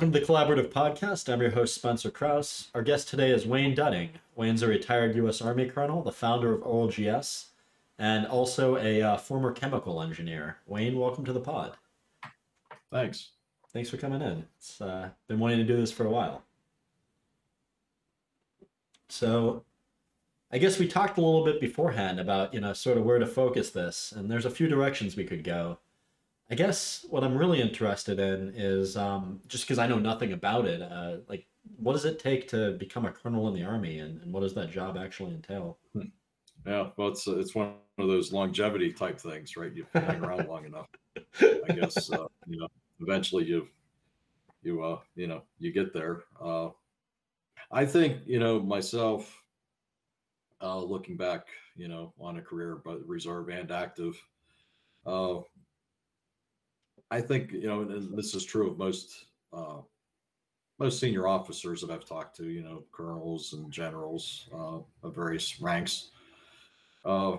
Welcome to the Collaborative Podcast. I'm your host, Spencer Krause. Our guest today is Wayne Dudding. Wayne's a retired U.S. Army colonel, the founder of OLGS, and also a uh, former chemical engineer. Wayne, welcome to the pod. Thanks. Thanks for coming in. It's uh, been wanting to do this for a while. So, I guess we talked a little bit beforehand about you know sort of where to focus this, and there's a few directions we could go. I guess what I'm really interested in is um, just because I know nothing about it. Uh, like, what does it take to become a colonel in the army, and, and what does that job actually entail? Hmm. Yeah, well, it's it's one of those longevity type things, right? You hang around long enough, I guess. Uh, you know, eventually you you uh you know you get there. Uh, I think you know myself. Uh, looking back, you know, on a career, but reserve and active, uh, I think you know, and this is true of most uh, most senior officers that I've talked to. You know, colonels and generals uh, of various ranks. Uh,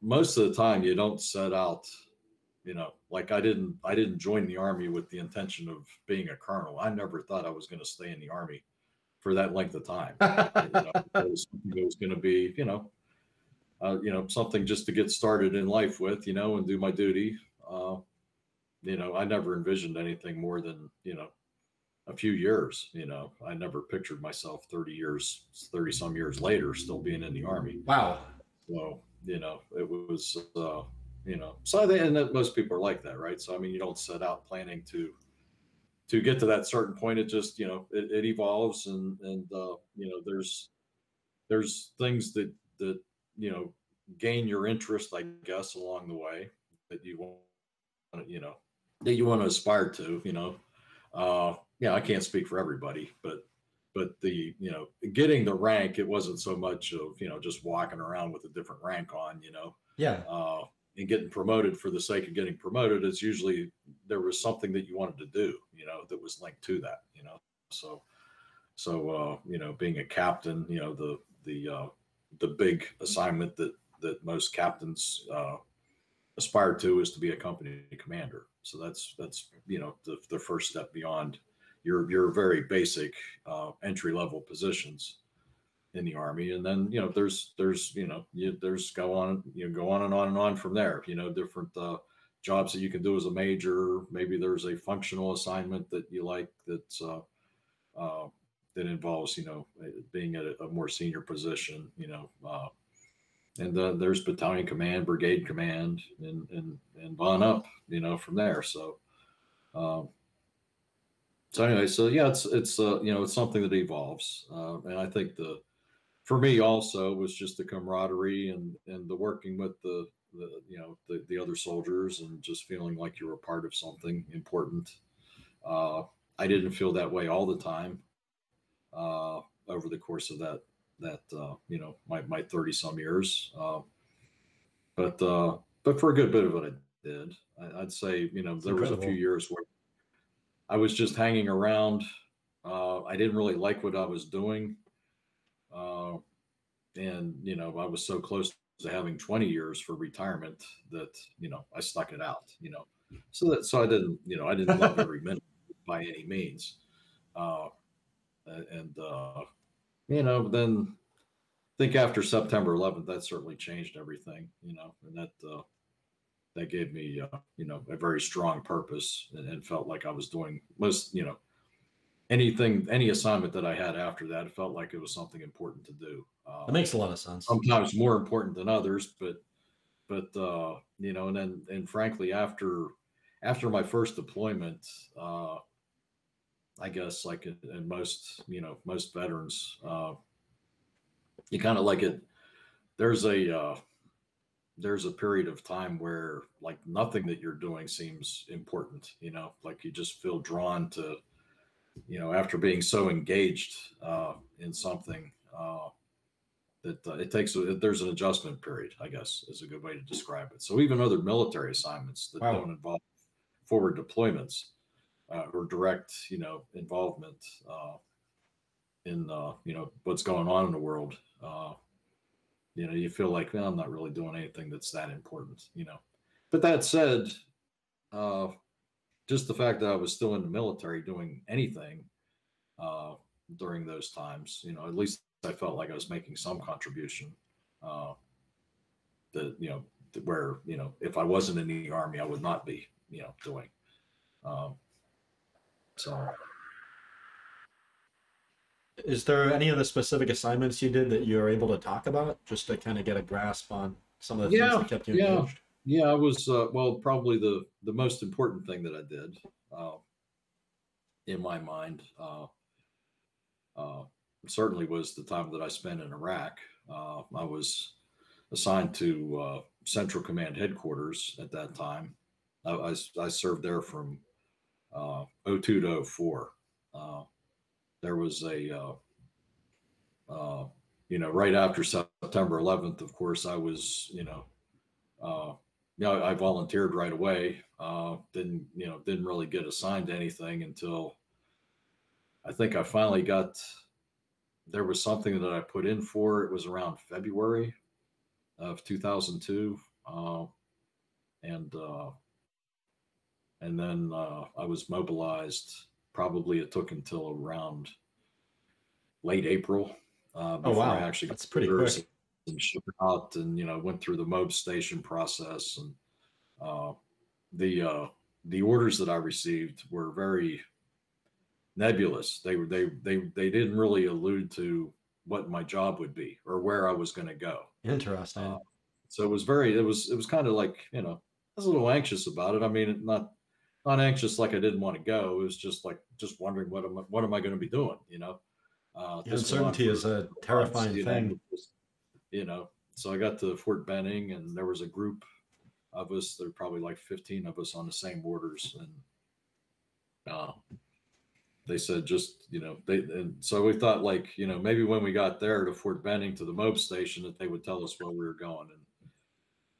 most of the time, you don't set out. You know, like I didn't. I didn't join the army with the intention of being a colonel. I never thought I was going to stay in the army for that length of time. you know, it was, was going to be, you know, uh, you know, something just to get started in life with, you know, and do my duty. Uh, you know, I never envisioned anything more than, you know, a few years, you know, I never pictured myself 30 years, 30 some years later, still being in the army. Wow. So, you know, it was, uh, you know, so I think, and that most people are like that, right? So, I mean, you don't set out planning to, to get to that certain point. It just, you know, it, it evolves and, and, uh, you know, there's, there's things that, that, you know, gain your interest, I guess, along the way that you want, you know, that you want to aspire to, you know. Uh, yeah, I can't speak for everybody, but but the you know getting the rank, it wasn't so much of you know just walking around with a different rank on, you know. Yeah. Uh, and getting promoted for the sake of getting promoted is usually there was something that you wanted to do, you know, that was linked to that, you know. So so uh, you know, being a captain, you know, the the uh, the big assignment that that most captains uh, aspire to is to be a company commander. So that's that's you know the, the first step beyond your your very basic uh, entry level positions in the army, and then you know there's there's you know you, there's go on you know, go on and on and on from there. You know different uh, jobs that you can do as a major. Maybe there's a functional assignment that you like that's uh, uh, that involves you know being at a, a more senior position. You know uh, and uh, there's battalion command, brigade command, and and and on up, you know, from there. So, um, so anyway, so yeah, it's it's uh, you know it's something that evolves, uh, and I think the for me also was just the camaraderie and and the working with the the you know the the other soldiers and just feeling like you were part of something important. Uh, I didn't feel that way all the time uh, over the course of that that uh, you know my my thirty some years. Uh, but uh, but for a good bit of it, I did. I, would say you know there was a few years where I was just hanging around. Uh, I didn't really like what I was doing, uh, and you know I was so close to having 20 years for retirement that you know I stuck it out. You know, so that so I didn't you know I didn't love every minute by any means. Uh, and uh, you know, then I think after September 11th, that certainly changed everything, you know, and that, uh, that gave me, uh, you know, a very strong purpose and, and, felt like I was doing most, you know, anything, any assignment that I had after that, it felt like it was something important to do. Uh, that makes a lot of sense. Sometimes more important than others, but, but, uh, you know, and then, and frankly, after, after my first deployment, uh, I guess like in, most, you know, most veterans, uh, you kind of like it. There's a, uh, there's a period of time where like nothing that you're doing seems important, you know, like you just feel drawn to, you know, after being so engaged uh, in something uh, that uh, it takes, a, there's an adjustment period, I guess is a good way to describe it. So even other military assignments that wow. don't involve forward deployments, uh, or direct, you know, involvement uh, in, uh, you know, what's going on in the world, uh, you know, you feel like, well, I'm not really doing anything that's that important, you know. But that said, uh, just the fact that I was still in the military doing anything uh, during those times, you know, at least I felt like I was making some contribution. Uh, that you know, where you know, if I wasn't in the army, I would not be, you know, doing. Um, so, Is there any of the specific assignments you did that you're able to talk about, just to kind of get a grasp on some of the things Yeah, that kept you yeah. engaged? yeah, I was uh, well, probably the the most important thing that I did, uh, in my mind, uh, uh, certainly was the time that I spent in Iraq. Uh, I was assigned to uh, Central Command headquarters at that time. I, I, I served there from uh, 02 to 04. Uh, there was a, uh, uh, you know, right after September 11th, of course, I was, you know, uh, you know, I volunteered right away. Uh, didn't, you know, didn't really get assigned to anything until I think I finally got, there was something that I put in for. It was around February of 2002. Uh, and, uh, and then uh, I was mobilized. Probably it took until around late April uh, Oh before wow, I actually got that's pretty quick. and shipped out, and you know went through the mob station process. And uh, the uh, the orders that I received were very nebulous. They were they they they didn't really allude to what my job would be or where I was going to go. Interesting. Uh, so it was very it was it was kind of like you know I was a little anxious about it. I mean, not not anxious like I didn't want to go. It was just like just wondering what am I, what am I going to be doing? You know, uh, The this went on uncertainty is a months, terrifying you know, thing. you know. So I got to Fort Benning, and there was a group of us. There were probably like fifteen of us on the same orders, and uh, they said just you know they and so we thought like you know maybe when we got there to Fort Benning to the mob station that they would tell us where we were going, and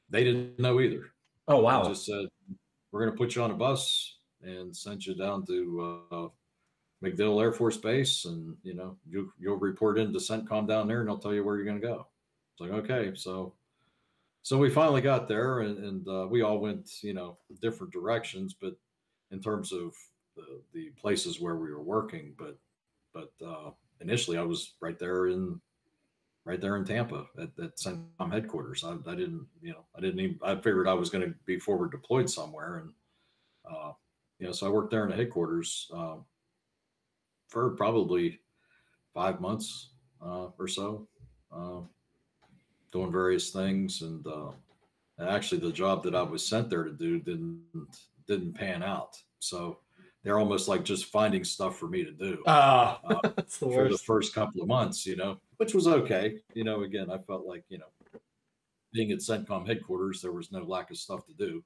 they didn't know either. Oh They wow. just said we're going to put you on a bus and send you down to uh, MacDill Air Force Base, and you know you you'll report into CENTCOM down there, and they'll tell you where you're going to go. It's like okay, so so we finally got there, and, and uh, we all went you know different directions, but in terms of the, the places where we were working, but but uh, initially I was right there in right there in Tampa at, at CENTCOM headquarters. I, I didn't, you know, I didn't even, I figured I was going to be forward deployed somewhere. And, uh, you know, so I worked there in the headquarters uh, for probably five months uh, or so, uh, doing various things. And, uh, and actually the job that I was sent there to do didn't, didn't pan out. So they're almost like just finding stuff for me to do Ah, Uh, that's the for the first couple of months, you know, which was okay. You know, again, I felt like, you know, being at CENTCOM headquarters, there was no lack of stuff to do.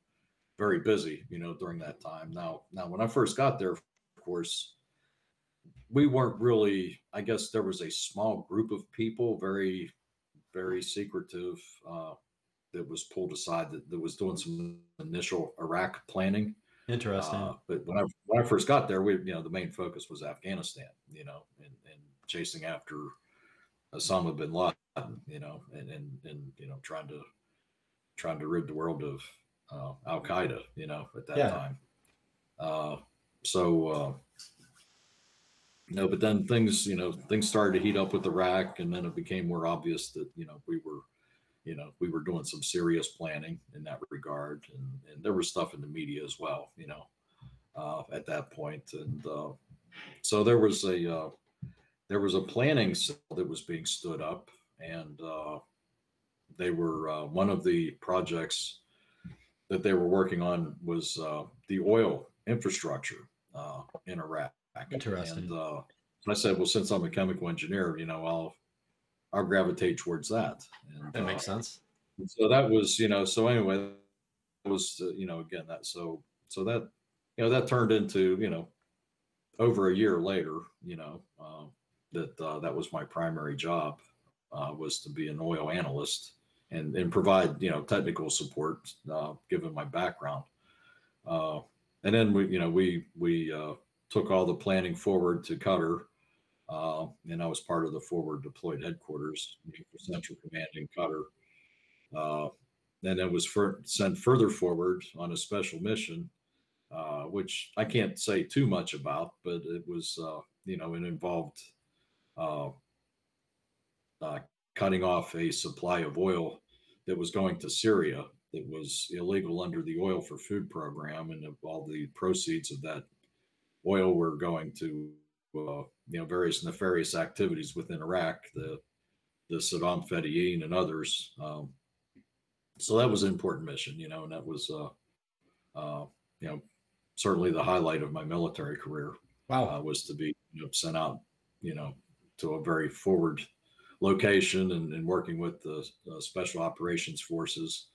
Very busy, you know, during that time. Now, now when I first got there, of course, we weren't really, I guess there was a small group of people, very, very secretive, uh, that was pulled aside that, that was doing some initial Iraq planning. Interesting. Uh, but when I when I first got there, we you know the main focus was Afghanistan, you know, and, and chasing after Osama bin Laden, you know, and and and you know trying to trying to rid the world of uh, Al Qaeda, you know, at that Yeah. time. Uh, so uh, no, but then things you know things started to heat up with Iraq, and then it became more obvious that you know we were you know, we were doing some serious planning in that regard, and, and there was stuff in the media as well, you know, uh, at that point, and uh, so there was a uh, there was a planning cell that was being stood up, and uh, they were uh, one of the projects that they were working on was uh, the oil infrastructure uh, in Iraq. Interesting. And uh, I said, well, since I'm a chemical engineer, you know, I'll I'll gravitate towards that. And, That makes sense. so that was you know so anyway that was uh, you know again that so so that you know that turned into you know over a year later you know uh, that uh, that was my primary job uh, was to be an oil analyst and and provide you know technical support uh, given my background uh, and then we you know we we uh, took all the planning forward to Qatar, and I was part of the forward deployed headquarters for Central Command in. Uh, and then was for, sent further forward on a special mission uh, which I can't say too much about, but it was, uh, you know, it involved uh, uh, cutting off a supply of oil that was going to Syria that was illegal under the Oil for Food program, and all the proceeds of that oil were going to, uh, you know, various nefarious activities within Iraq, the the Saddam Fedayeen and others. Um, so that was an important mission, you know, and that was, uh, you know, certainly the highlight of my military career. Wow. Uh, was to be you know, sent out, you know, to a very forward location and, and working with the uh, special operations forces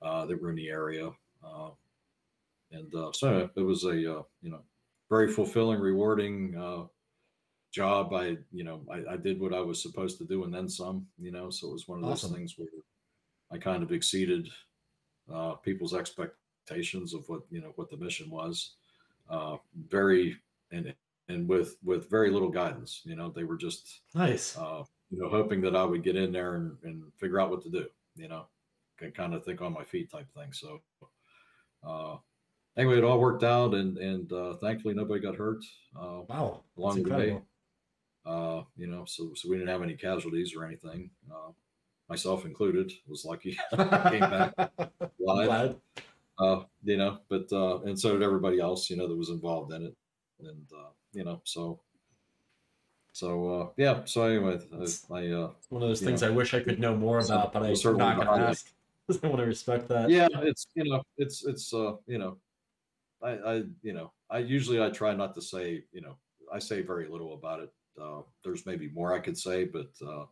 uh, that were in the area. Uh, and uh, so it was a, you know, very fulfilling, rewarding job. I, you know, I, I, did what I was supposed to do and then some, you know, so it was one of those awesome. things where I kind of exceeded people's expectations of what, you know, what the mission was. very, and and with with very little guidance. You know, they were just nice. Uh, you know, hoping that I would get in there and, and figure out what to do. You know, can kind of think on my feet type thing. So, uh, anyway, it all worked out, and and uh, thankfully nobody got hurt. Uh, wow, along the way. Uh, you know, so so we didn't have any casualties or anything. Uh, myself included was lucky. came back alive. Uh, you know, but uh, and so did everybody else. You know, that was involved in it, and uh, you know, so so uh, yeah. So anyway, I, I uh, one of those things know, I wish I could know more about, but I'm not going to ask. I want to respect that. Yeah, it's you know, it's it's uh, you know, I I you know, I usually I try not to say you know, I say very little about it. Uh, there's maybe more I could say, but uh,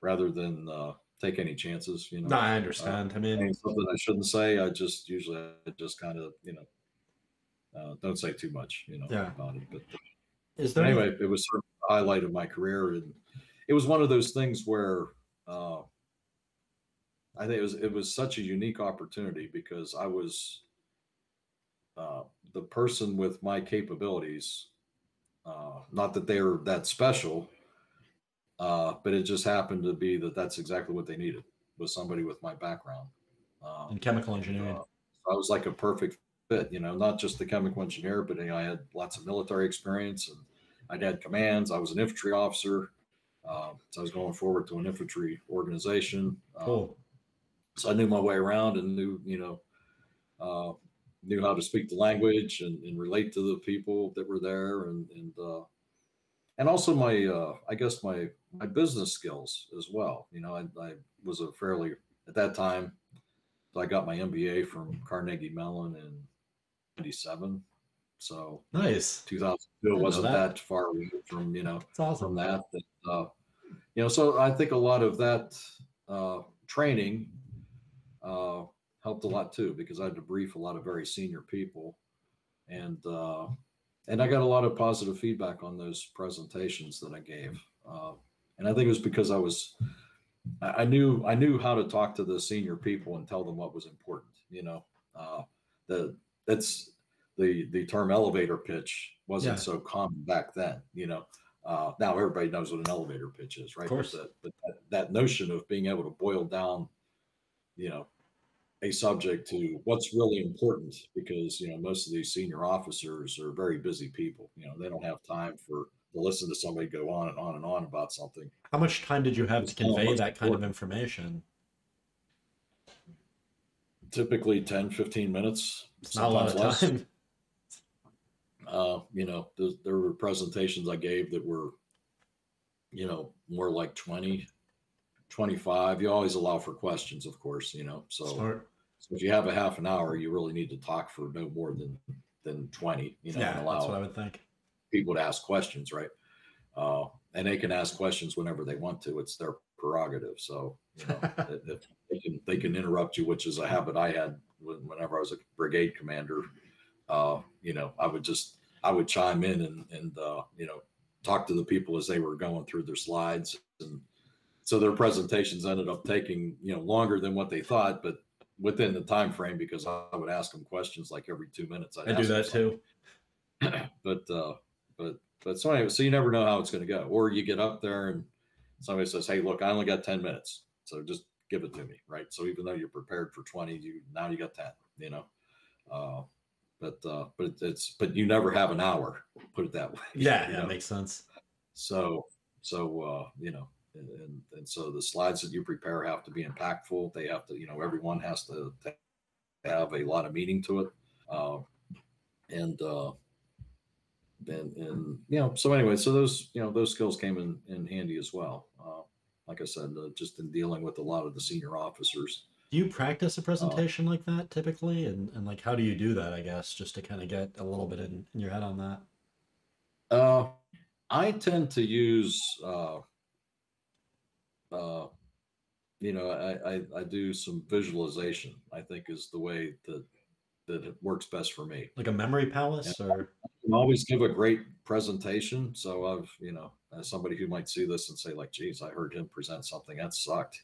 rather than uh, take any chances, you know. No, I understand. Uh, I mean, something I shouldn't say. I just usually I just kind of you know uh, don't say too much, you know, yeah. about it. But is there anyway, any... it was sort of the highlight of my career, and it was one of those things where uh, I think it was it was such a unique opportunity because I was uh, the person with my capabilities. Uh, not that they were that special, uh, but it just happened to be that that's exactly what they needed was somebody with my background um, in chemical engineering. Uh, I was like a perfect fit, you know, not just the chemical engineer, but you know, I had lots of military experience and I'd had commands. I was an infantry officer. Uh, so I was going forward to an infantry organization. Um, cool. so I knew my way around and knew, you know, uh, knew how to speak the language and, and, relate to the people that were there and, and, uh, and also my, uh, I guess my, my business skills as well. You know, I, I was a fairly, at that time, I got my MBA from Carnegie Mellon in 97. So nice. 2002 wasn't that. that. far away from, you know, awesome. from that. uh, you know, so I think a lot of that uh, training uh, helped a lot too, because I had to brief a lot of very senior people and, uh, and I got a lot of positive feedback on those presentations that I gave. And I think it was because I was, I knew, I knew how to talk to the senior people and tell them what was important, you know, uh, the, that's the the term elevator pitch wasn't yeah. so common back then. You know, uh, now everybody knows what an elevator pitch is, right? Of course. But, but that, that notion of being able to boil down, you know, a subject to what's really important because you know most of these senior officers are very busy people. You know, they don't have time for to listen to somebody go on and on and on about something. How much time did you have to convey that kind of information? Typically 10, 15 minutes. It's not a lot of less. time. Uh, you know, there were presentations I gave that were, you know, more like 20, 25. You always allow for questions, of course, you know. So, Smart. so if you have a half an hour, you really need to talk for no more than than 20, you know, yeah, that's what I would think. People to ask questions, right? Uh, and they can ask questions whenever they want to. It's their prerogative. So, you know, they can they can interrupt you, which is a habit I had whenever I was a brigade commander. Uh, you know, I would just I would chime in and and uh, you know talk to the people as they were going through their slides, and so their presentations ended up taking you know longer than what they thought, but within the time frame because I would ask them questions like every two minutes. I'd i do that too. but uh, but but so anyway, so you never know how it's going to go, or you get up there and somebody says, "Hey, look, I only got ten minutes, so just give it to me," right? So even though you're prepared for twenty, you now you got ten, you know. Uh, but uh, but it's but you never have an hour. Put it that way. Yeah, you makes sense. So so uh, you know, and, and and so the slides that you prepare have to be impactful. They have to, you know, everyone has to have a lot of meaning to it. Uh, and uh, and and you know, so anyway, so those you know those skills came in in handy as well. Uh, like I said, uh, just in dealing with a lot of the senior officers. Do you practice a presentation like that typically? And, and like, how do you do that, I guess, just to kind of get a little bit in, in your head on that? Uh, I tend to use, uh, uh, you know, I, I, I do some visualization. I think is the way that that it works best for me. Like a memory palace or? I always give a great presentation. So I've, you know, as somebody who might see this and say like, geez, I heard him present something that sucked,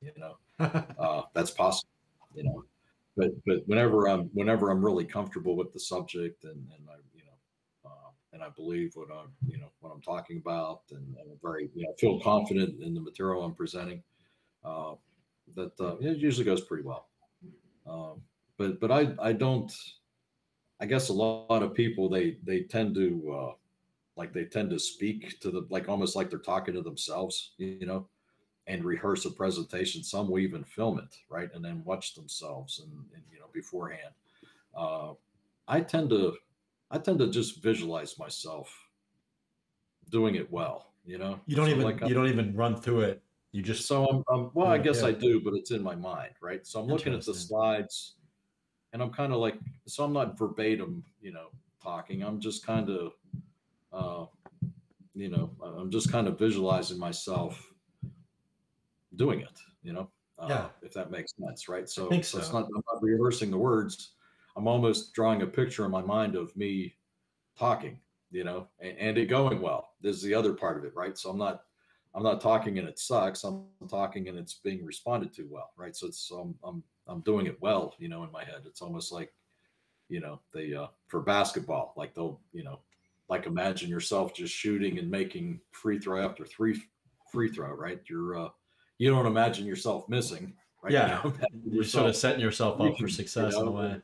you know, uh, that's possible, you know, but, but whenever I'm, whenever I'm really comfortable with the subject and, and I, you know, uh, and I believe what I'm, you know, what I'm talking about and, and I'm very, you know, feel confident in the material I'm presenting, uh, that uh, it usually goes pretty well. Um, but, but I, I don't, I guess a lot of people they they tend to uh, like they tend to speak to the like almost like they're talking to themselves, you know, and rehearse a presentation. Some will even film it, right, and then watch themselves and, and you know beforehand. Uh, I tend to I tend to just visualize myself doing it well, you know. You don't So, even like, you don't even run through it. You just so I'm, I'm well, I guess yeah. I do, but it's in my mind, right? So I'm looking at the slides and I'm kind of like, so I'm not verbatim, you know, talking. I'm just kind of, uh, you know, I'm just kind of visualizing myself doing it, you know, uh, Yeah. if that makes sense, right? So, so it's so. not, I'm not rehearsing the words. I'm almost drawing a picture in my mind of me talking, you know, and, and it going well. This is the other part of it, right? So I'm not, I'm not talking and it sucks. I'm talking and it's being responded to well, right? So it's so I'm I'm doing it well, you know, in my head. It's almost like, you know, they uh for basketball, like they'll, you know, like imagine yourself just shooting and making free throw after three free throw, right? You're uh you don't imagine yourself missing, right? Yeah. You you're sort of setting yourself you up for success you in a way.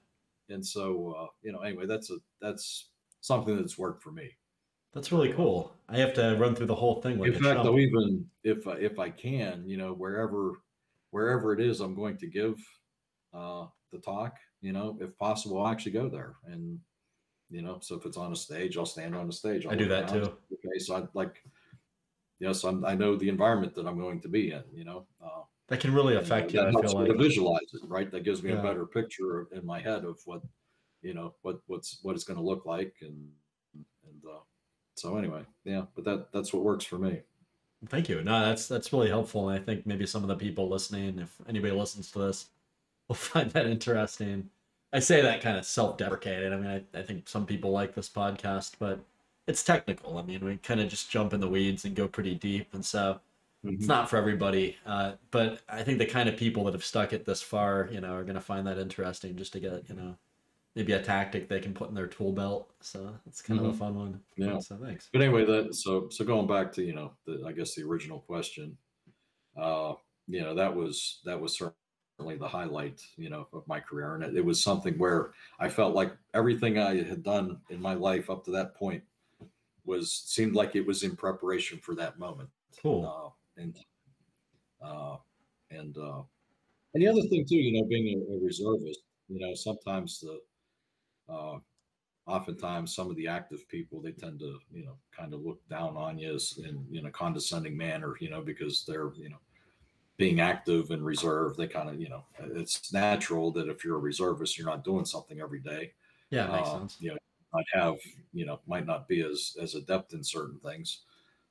and so uh, you know, anyway, that's a that's something that's worked for me. That's really cool. I have to run through the whole thing like in fact, though, even if I- if I can, you know, wherever wherever it is, I'm going to give uh, the talk. You know, if possible, I'll actually go there, and you know, so if it's on a stage, I'll stand on the stage. I'll I do that too. Okay, so I like, yes, I'm, I know the environment that I'm going to be in. You know, uh, That can really uh, affect you. that I helps me like. to visualize it, right? That gives me Yeah. a better picture in my head of what, you know, what what's what it's going to look like, and and uh, so anyway, yeah. But that that's what works for me. Thank you. No, that's that's really helpful. And I think maybe some of the people listening, if anybody listens to this, will find that interesting. I say that kind of self-deprecating. I mean, I, I think some people like this podcast, but it's technical. I mean, we kind of just jump in the weeds and go pretty deep, and so it's not for everybody. Uh, but I think the kind of people that have stuck it this far, you know, are going to find that interesting just to get, you know, maybe a tactic they can put in their tool belt. So it's kind of a Mhm. fun one. Yeah. So thanks. But anyway, that so so going back to you know the I guess the original question, uh, you know that was that was certainly the highlight you know of my career, and it, it was something where I felt like everything I had done in my life up to that point was seemed like it was in preparation for that moment. Cool. Uh, and uh, and uh, and the other thing too, you know, being a, a reservist, you know, sometimes the uh, oftentimes some of the active people they tend to you know kind of look down on you as in in a condescending manner you know because they're you know being active and reserved they kind of you know it's natural that if you're a reservist you're not doing something every day Yeah, makes uh, sense. you know might have you know might not be as as adept in certain things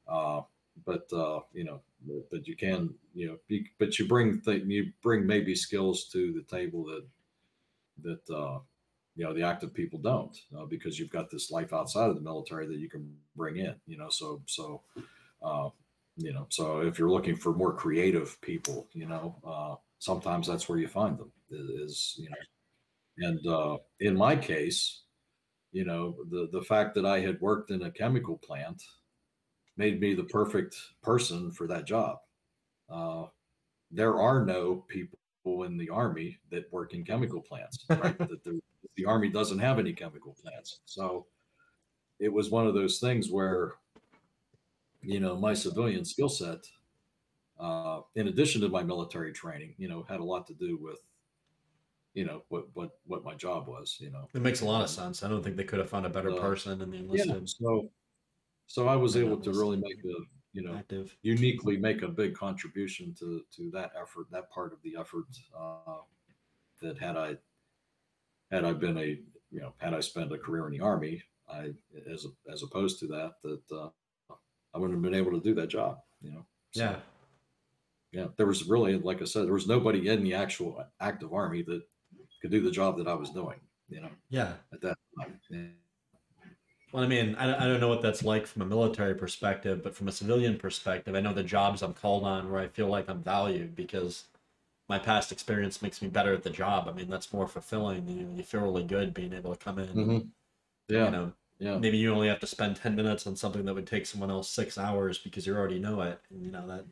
uh but uh you know but, but you can you know be, but you bring th- you bring maybe skills to the table that that uh you know the active people don't uh, because you've got this life outside of the military that you can bring in you know so so uh you know so if you're looking for more creative people you know uh sometimes that's where you find them is, you know. And uh in my case you know the the fact that i had worked in a chemical plant made me the perfect person for that job. Uh there are no people in the army that work in chemical plants right? There, the army doesn't have any chemical plants. So it was one of those things where, you know, my civilian skill set, uh, in addition to my military training, you know, had a lot to do with, you know, what what what my job was. You know, It makes a lot of sense. I don't think they could have found a better Uh, person in the yeah. enlisted So so I was able to really make a you know active. uniquely make a big contribution to to that effort, that part of the effort. Uh, that had I had I been a you know had I spent a career in the army, I as as opposed to that that uh, I wouldn't have been able to do that job. You know. So, Yeah. Yeah. There was really, like I said, there was nobody in the actual active army that could do the job that I was doing. You know, Yeah. at that time. Yeah. Well, I mean, I, I don't know what that's like from a military perspective, but from a civilian perspective, I know the jobs I'm called on where I feel like I'm valued because my past experience makes me better at the job. I mean, that's more fulfilling. You, you feel really good being able to come in. Mhm. Yeah. You know, Yeah. maybe you only have to spend 10 minutes on something that would take someone else six hours because you already know it. And, you know, that,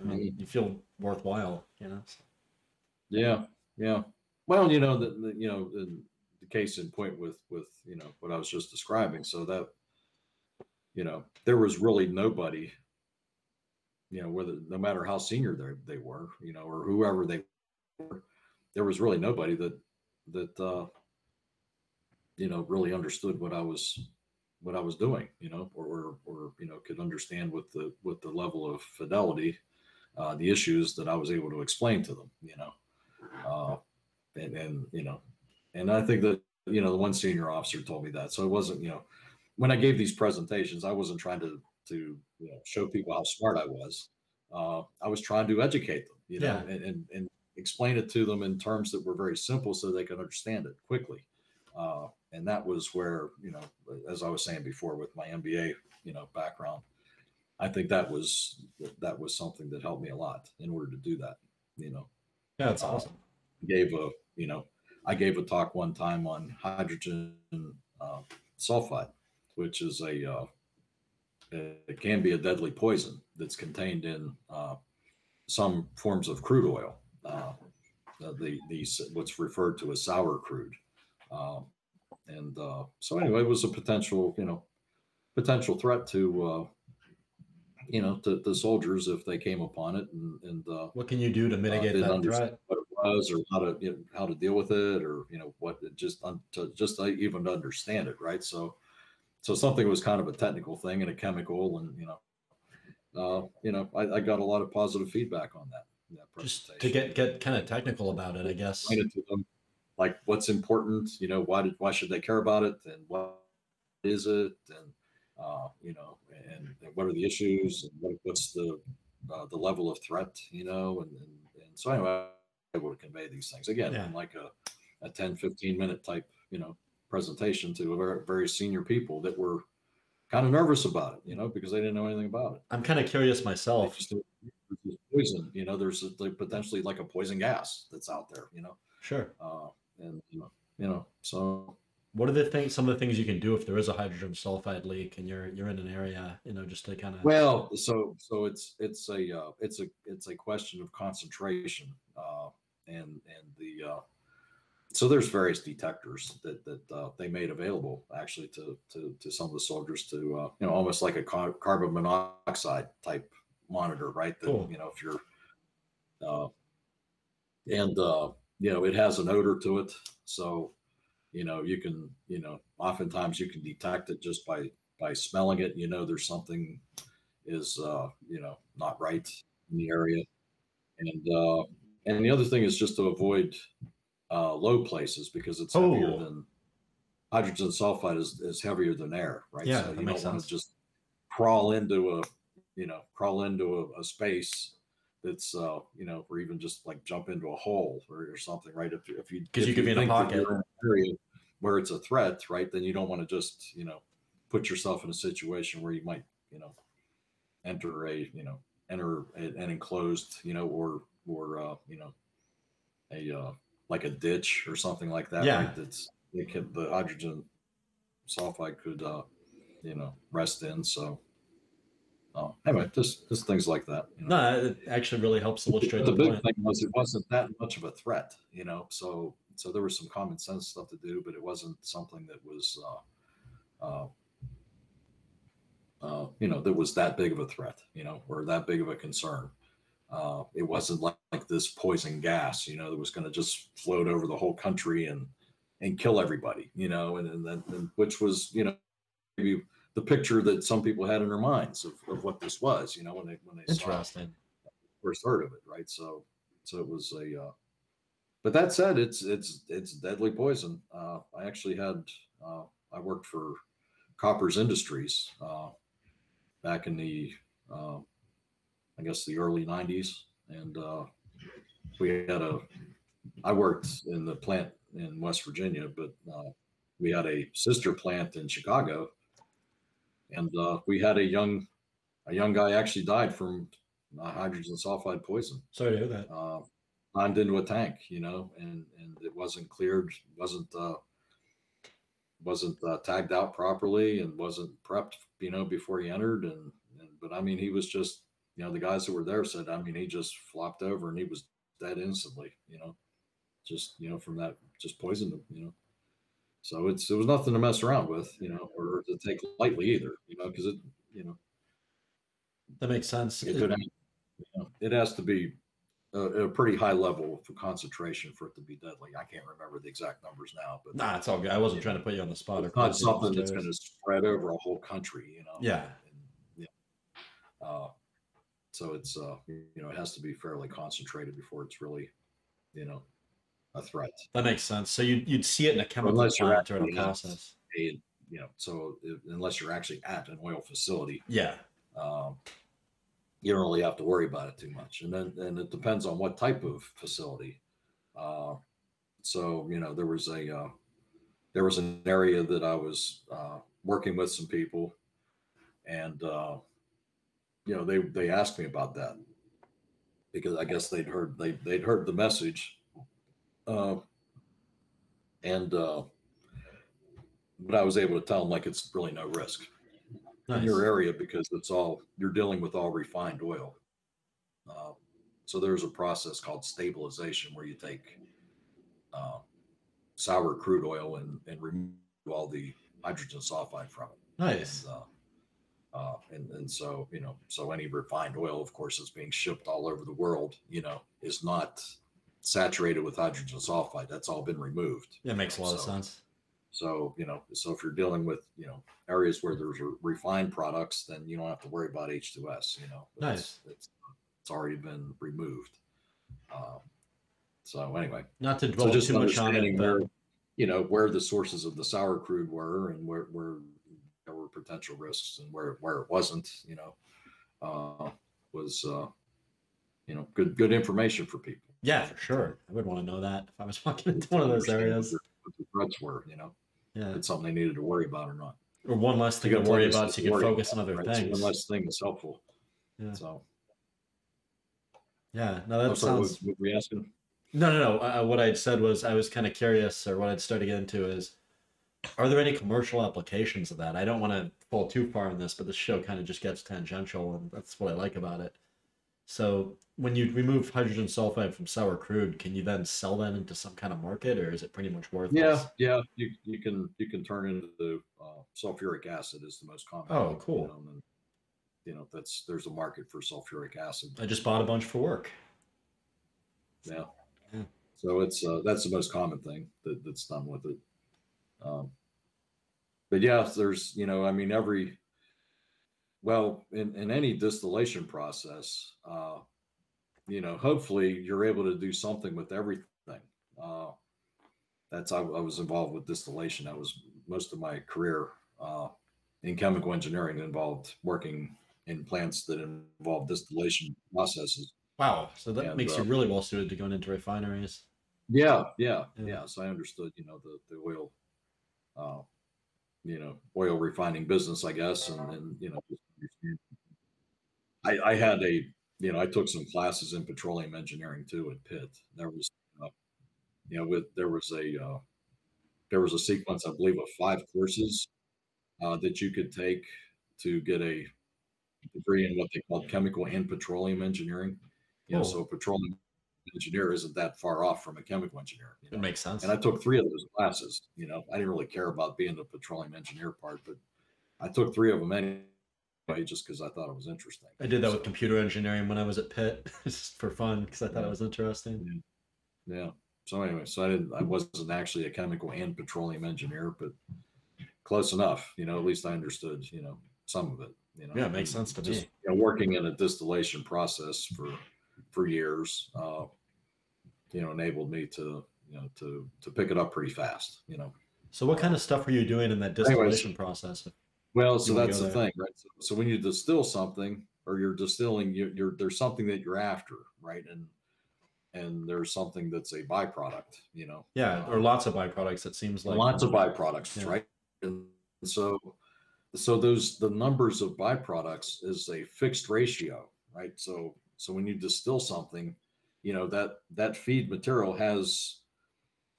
I mean, you feel worthwhile, you know? Yeah, yeah. Well, you know, the, the you know the, the case in point with with you know what I was just describing. So that you know there was really nobody, you know, whether no matter how senior they they were, you know, or whoever they were, there was really nobody that that uh, you know really understood what I was what I was doing, you know, or or, or you know could understand with the with the level of fidelity uh, the issues that I was able to explain to them, you know uh, and and you know, and I think that you know the one senior officer told me that. So it wasn't you know, when I gave these presentations, I wasn't trying to to you know show people how smart I was. Uh, I was trying to educate them, you know, Yeah. and, and and explain it to them in terms that were very simple so they could understand it quickly. Uh, and that was where you know, as I was saying before, with my MBA you know background, I think that was that was something that helped me a lot in order to do that. You know Yeah, that's Uh, awesome. gave a you know i gave a talk one time on hydrogen uh, sulfide which is a uh, it can be a deadly poison that's contained in uh, some forms of crude oil uh, the these what's referred to as sour crude um, and uh, so anyway it was a potential you know potential threat to uh, you know to the soldiers if they came upon it and and uh, What can you do to mitigate didn't that threat? what it was or how to you know, how to deal with it or you know what just un, to just even to understand it right so so something was kind of a technical thing and a chemical and you know uh, you know I, I got a lot of positive feedback on that, that Just to get get kind of technical about it, I guess. to them like what's important you know why did why should they care about it? And what is it? And uh, you know and, and what are the issues? And what, what's the uh, the level of threat you know? And and, and so anyway I was able to convey these things. Again Yeah. in like a, a 10 15 minute type you know presentation to a very, very senior people that were kind of nervous about it you know because they didn't know anything about it. I'm kind of curious myself. just poison you know there's a, like potentially like a poison gas that's out there you know? Sure. uh, and you know, you know, so What are the things? Some of the things you can do if there is a hydrogen sulfide leak and you're you're in an area, you know, just to kind of. well, so so it's it's a uh, it's a it's a question of concentration, uh, and and the uh, so there's various detectors that that uh, they made available actually to to to some of the soldiers to uh, you know almost like a car- carbon monoxide type monitor, right? That Cool. you know if you're uh, and uh, you know it has an odor to it, so you know you can you know oftentimes you can detect it just by by smelling it. You know there's something is uh, you know not right in the area, and uh, and the other thing is just to avoid uh, low places because it's heavier Oh. than hydrogen sulfide is, is heavier than air, right? Yeah, so you makes don't want sense. to just crawl into a you know crawl into a, a space that's uh you know or even just like jump into a hole or, or something right if, if you 'Cause if you could be in a pocket. in an area where it's a threat right then you don't want to just you know put yourself in a situation where you might you know enter a you know enter a, an enclosed you know or or uh you know a uh like a ditch or something like that Yeah. right that's it could the hydrogen sulfide could uh you know rest in so uh, anyway just just things like that you know. No, it actually really helps illustrate the the big point. thing was it wasn't that much of a threat, you know. So so there was some common sense stuff to do, but it wasn't something that was, uh, uh, uh, you know, that was that big of a threat, you know, or that big of a concern. Uh, it wasn't like, like this poison gas, you know, that was going to just float over the whole country and and kill everybody, you know, and and then and which was, you know, maybe the picture that some people had in their minds of, of what this was, you know, when they when they Interesting. saw first heard of it, right? So so it was a uh, but that said, it's it's it's deadly poison. Uh, I actually had uh, I worked for Koppers Industries uh, back in the uh, I guess the early '90s, and uh, we had a I worked in the plant in West Virginia, but uh, we had a sister plant in Chicago, and uh, we had a young a young guy actually died from uh, hydrogen sulfide poison. Sorry to hear that. Uh, climbed into a tank, you know, and and it wasn't cleared, wasn't uh, wasn't uh, tagged out properly, and wasn't prepped, you know, before he entered. And, and but I mean, he was just, you know, the guys that were there said, I mean, he just flopped over and he was dead instantly, you know, just you know from that, just poisoned him, you know. So it's it was nothing to mess around with, you know, or to take lightly either, you know, because it, you know, That makes sense. it could, you know, it has to be a, a pretty high level of concentration for it to be deadly. I can't remember the exact numbers now, but Nah, it's all good. I wasn't trying to put you on the spot. or it's not cause you to something that's going to spread over a whole country, you know. Yeah. And, yeah. Uh, so it's uh, you know, it has to be fairly concentrated before it's really, you know, a threat. That makes sense. So you'd, you'd see it in a chemical Unless you're plant or in a process. A, you know, so if, unless you're actually at an oil facility, Yeah. um, you don't really have to worry about it too much. And then, and it depends on what type of facility. Uh, so, you know, there was a, uh, there was an area that I was, uh, working with some people and, uh, you know, they, they asked me about that because I guess they'd heard, they, they'd heard the message. Uh, and, uh, but I was able to tell them like, it's really no risk in your area because it's all you're dealing with all refined oil. Uh, so there's a process called stabilization where you take uh, sour crude oil and, and remove all the hydrogen sulfide from it. Nice. And, uh, uh, and and so you know, so any refined oil, of course, is being shipped all over the world. You know, is not saturated with hydrogen sulfide. That's all been removed. Yeah, makes a lot of sense. so, you know, so if you're dealing with, you know, areas where there's refined products, then you don't have to worry about H2S, you know. Nice. It's, it's, it's already been removed. Um, so anyway, Not to so dwell just too much on it, but where, you know, where the sources of the sour crude were and where, where there were potential risks and where, where it wasn't, you know, uh, was, uh, you know, good, good information for people. Yeah, for sure. I would want to know that if I was walking into one of those areas. What the threats were, you know, Yeah. it's something they needed to worry about or not. Or one less thing to worry about so you can focus on other right? So things. one less thing is helpful. Yeah. So Yeah. No, that sorry, sounds. what, what were you asking? No, no, no. Uh, what I'd said was I was kind of curious, or what I'd start to get into is, are there any commercial applications of that? I don't want to fall too far on this, but the show kind of just gets tangential, and that's what I like about it. So, when you remove hydrogen sulfide from sour crude, can you then sell that into some kind of market, or is it pretty much worthless? Yeah, yeah. You you can you can turn into the uh, sulfuric acid is the most common. Oh, cool. You know, and you know that's there's a market for sulfuric acid. I just bought a bunch for work. Yeah. Yeah. So it's uh, that's the most common thing that, that's done with it. Um, but yeah, there's you know I mean every well in, in any distillation process, uh, you know hopefully you're able to do something with everything. Uh, that's I, I was involved with distillation. That was most of my career uh, in chemical engineering involved working in plants that involve distillation processes. Wow. So that And, makes you uh, really well suited to going into refineries. Yeah, yeah, Yeah. yeah. So I understood, you know, the the oil, uh, you know, oil refining business, I guess, and and you know. I I had a, you know, I took some classes in petroleum engineering too at Pitt. There was, uh, you know, with there was a uh, there was a sequence, I believe, of five courses uh, that you could take to get a degree in what they called chemical and petroleum engineering. You know, Cool. so petroleum engineer isn't that far off from a chemical engineer. You know? It makes sense. And I took three of those classes. You know, I didn't really care about being the petroleum engineer part, but I took three of them anyway, just because I thought it was interesting. I did that So, with computer engineering when I was at Pitt, just for fun because I thought it was interesting. Yeah. So anyway, so I didn't. I wasn't actually a chemical and petroleum engineer, but close enough. You know, at least I understood. You know, some of it. You know, Yeah, it makes sense to just, me. You know, working in a distillation process for for years, uh, you know, enabled me to you know to to pick it up pretty fast. You know. So, what kind of stuff were you doing in that Anyways. distillation process? Well, so that's the there? thing, right? So, so when you distill something or you're distilling, you, you're there's something that you're after, right? And and there's something that's a byproduct, you know. Yeah, Uh, or lots of byproducts. It seems like lots of byproducts, Yeah. right? And so so those the numbers of byproducts is a fixed ratio, right? So so when you distill something, you know that that feed material has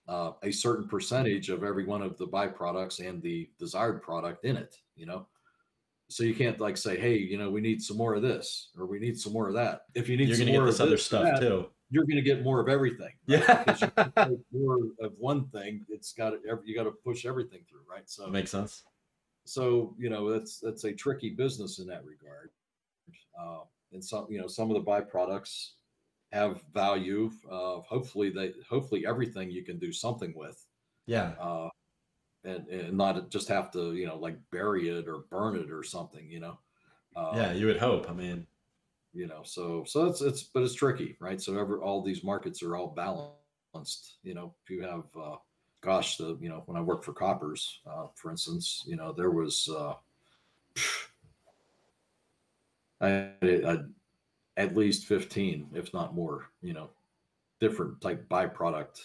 uh, a certain percentage of every one of the byproducts and the desired product in it, you know. So you can't like say, hey, you know, we need some more of this or we need some more of that. If you need you're some more this of other this stuff that, too. you're going to get more of everything. Yeah. Because more of one thing. It's got to, you got to push everything through, right? So, Makes sense. so you know, that's that's a tricky business in that regard. Uh, and some, you know, some of the byproducts have value. Uh, hopefully, they hopefully everything you can do something with, Yeah. uh, and and not just have to you know like bury it or burn it or something. You know. Uh, yeah, you would hope. I mean, you know so so it's it's but it's tricky right so ever all these markets are all balanced you know if you have uh gosh the you know when i worked for Koppers uh for instance you know there was uh I, I at least 15 if not more you know different type byproduct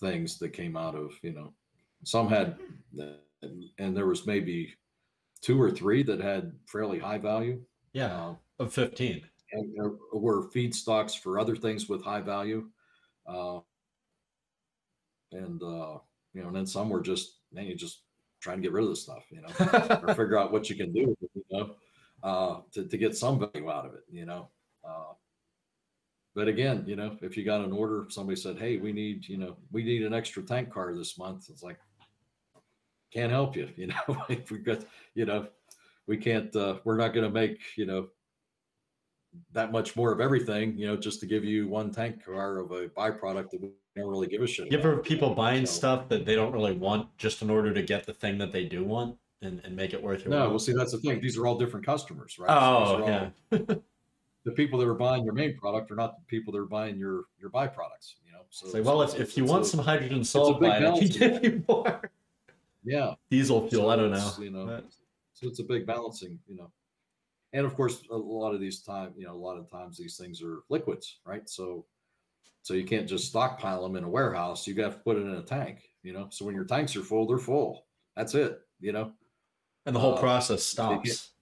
things that came out of you know some had and there was maybe two or three that had fairly high value yeah, uh, of 15. and there were feedstocks for other things with high value. Uh, and, uh, you know, and then some were just, man, you just trying to get rid of the stuff, you know, or figure out what you can do, with it, you know, uh, to, to get some value out of it, you know. Uh, but again, you know, if you got an order, somebody said, Hey, we need, you know, we need an extra tank car this month. It's like, can't help you, you know, if we got, you know, we can't, uh, we're not going to make, you know, that much more of everything, you know, just to give you one tank car of a byproduct that we don't really give a shit. You ever people buying So- stuff that they don't really want just in order to get the thing that they do want and, and make it worth your No, while? well, see, that's the thing. These are all different customers, right? Oh, all- yeah. the people that are buying your main product are not the people that are buying your your byproducts. You know, so Say, well, so if, if you want a- some hydrogen sulfide, I can give you more. yeah, Diesel fuel, so I don't know. it's, You know, But- so it's a big balancing. You know, and of course, a lot of these time, you know, a lot of times these things are liquids, right? So, so you can't just stockpile them in a warehouse. You got to put it in a tank. You know, so when your tanks are full, they're full. That's it. You know. And the whole uh, process stops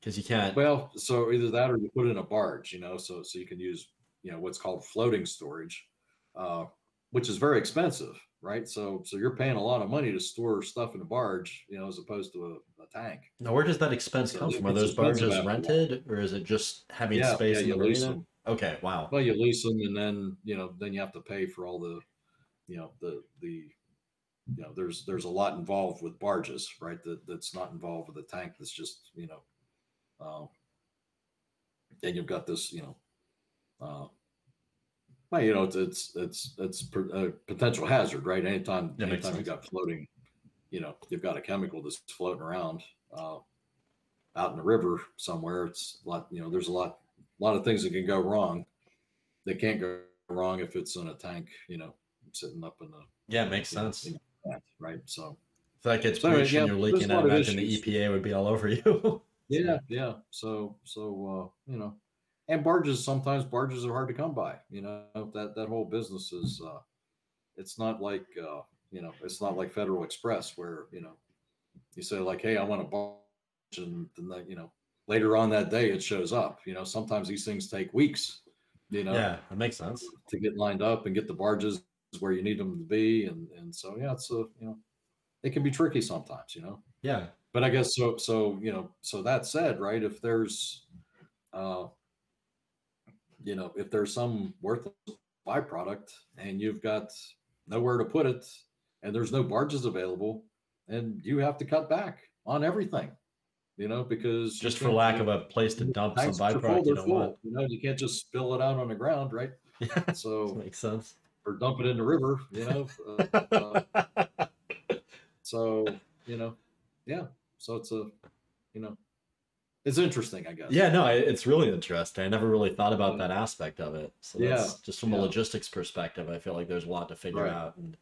because you can't. Well, so either that or you put it in a barge, you know, so so you can use, you know, what's called floating storage, uh, which is very expensive, right? So so you're paying a lot of money to store stuff in a barge, you know, as opposed to a, a tank. now, where does that expense So come from? Are those barges after a while. rented, or is it just having Yeah, space yeah, in the you lease marina? them. Okay, wow. Well, you lease them, and then you know, then you have to pay for all the, you know, the the, you know, there's there's a lot involved with barges, right? That that's not involved with a tank. That's just you know, uh, and you've got this, you know, uh, well, you know, it's it's it's it's a potential hazard, right? Anytime That anytime you sense. got floating, you know, you've got a chemical that's floating around uh, out in the river somewhere. It's a lot, you know, there's a lot a lot of things that can go wrong. They can't go wrong if it's in a tank, you know, sitting up in the Yeah, it makes sense know, sense. in the plant, right? So If that gets So, breached yeah, and you're leaking, I imagine issues. the EPA would be all over you. yeah, yeah. So so uh, you know, and barges sometimes barges are hard to come by. You know that that whole business is uh, it's not like uh, you know it's not like Federal Express where you know you say like, hey, I want a barge, and then that, you know later on that day it shows up. You know sometimes these things take weeks. You know, yeah, that makes sense. to get lined up and get the barges where you need them to be, and and so yeah, it's a you know it can be tricky sometimes. You know Yeah, but I guess so. So you know, so that said, right? If there's, uh, you know, if there's some worthless byproduct and you've got nowhere to put it and there's no barges available, and you have to cut back on everything, you know, because just for lack of a place to dump some byproduct, you know? You know, you can't just spill it out on the ground, right? Yeah, so makes sense. Or dump it in the river, you know. uh, uh, so you know, yeah. So it's a, you know, it's interesting, I guess. Yeah, no, it's really interesting. I never really thought about that aspect of it. So that's yeah. just from yeah. a logistics perspective, I feel like there's a lot to figure right. out. And,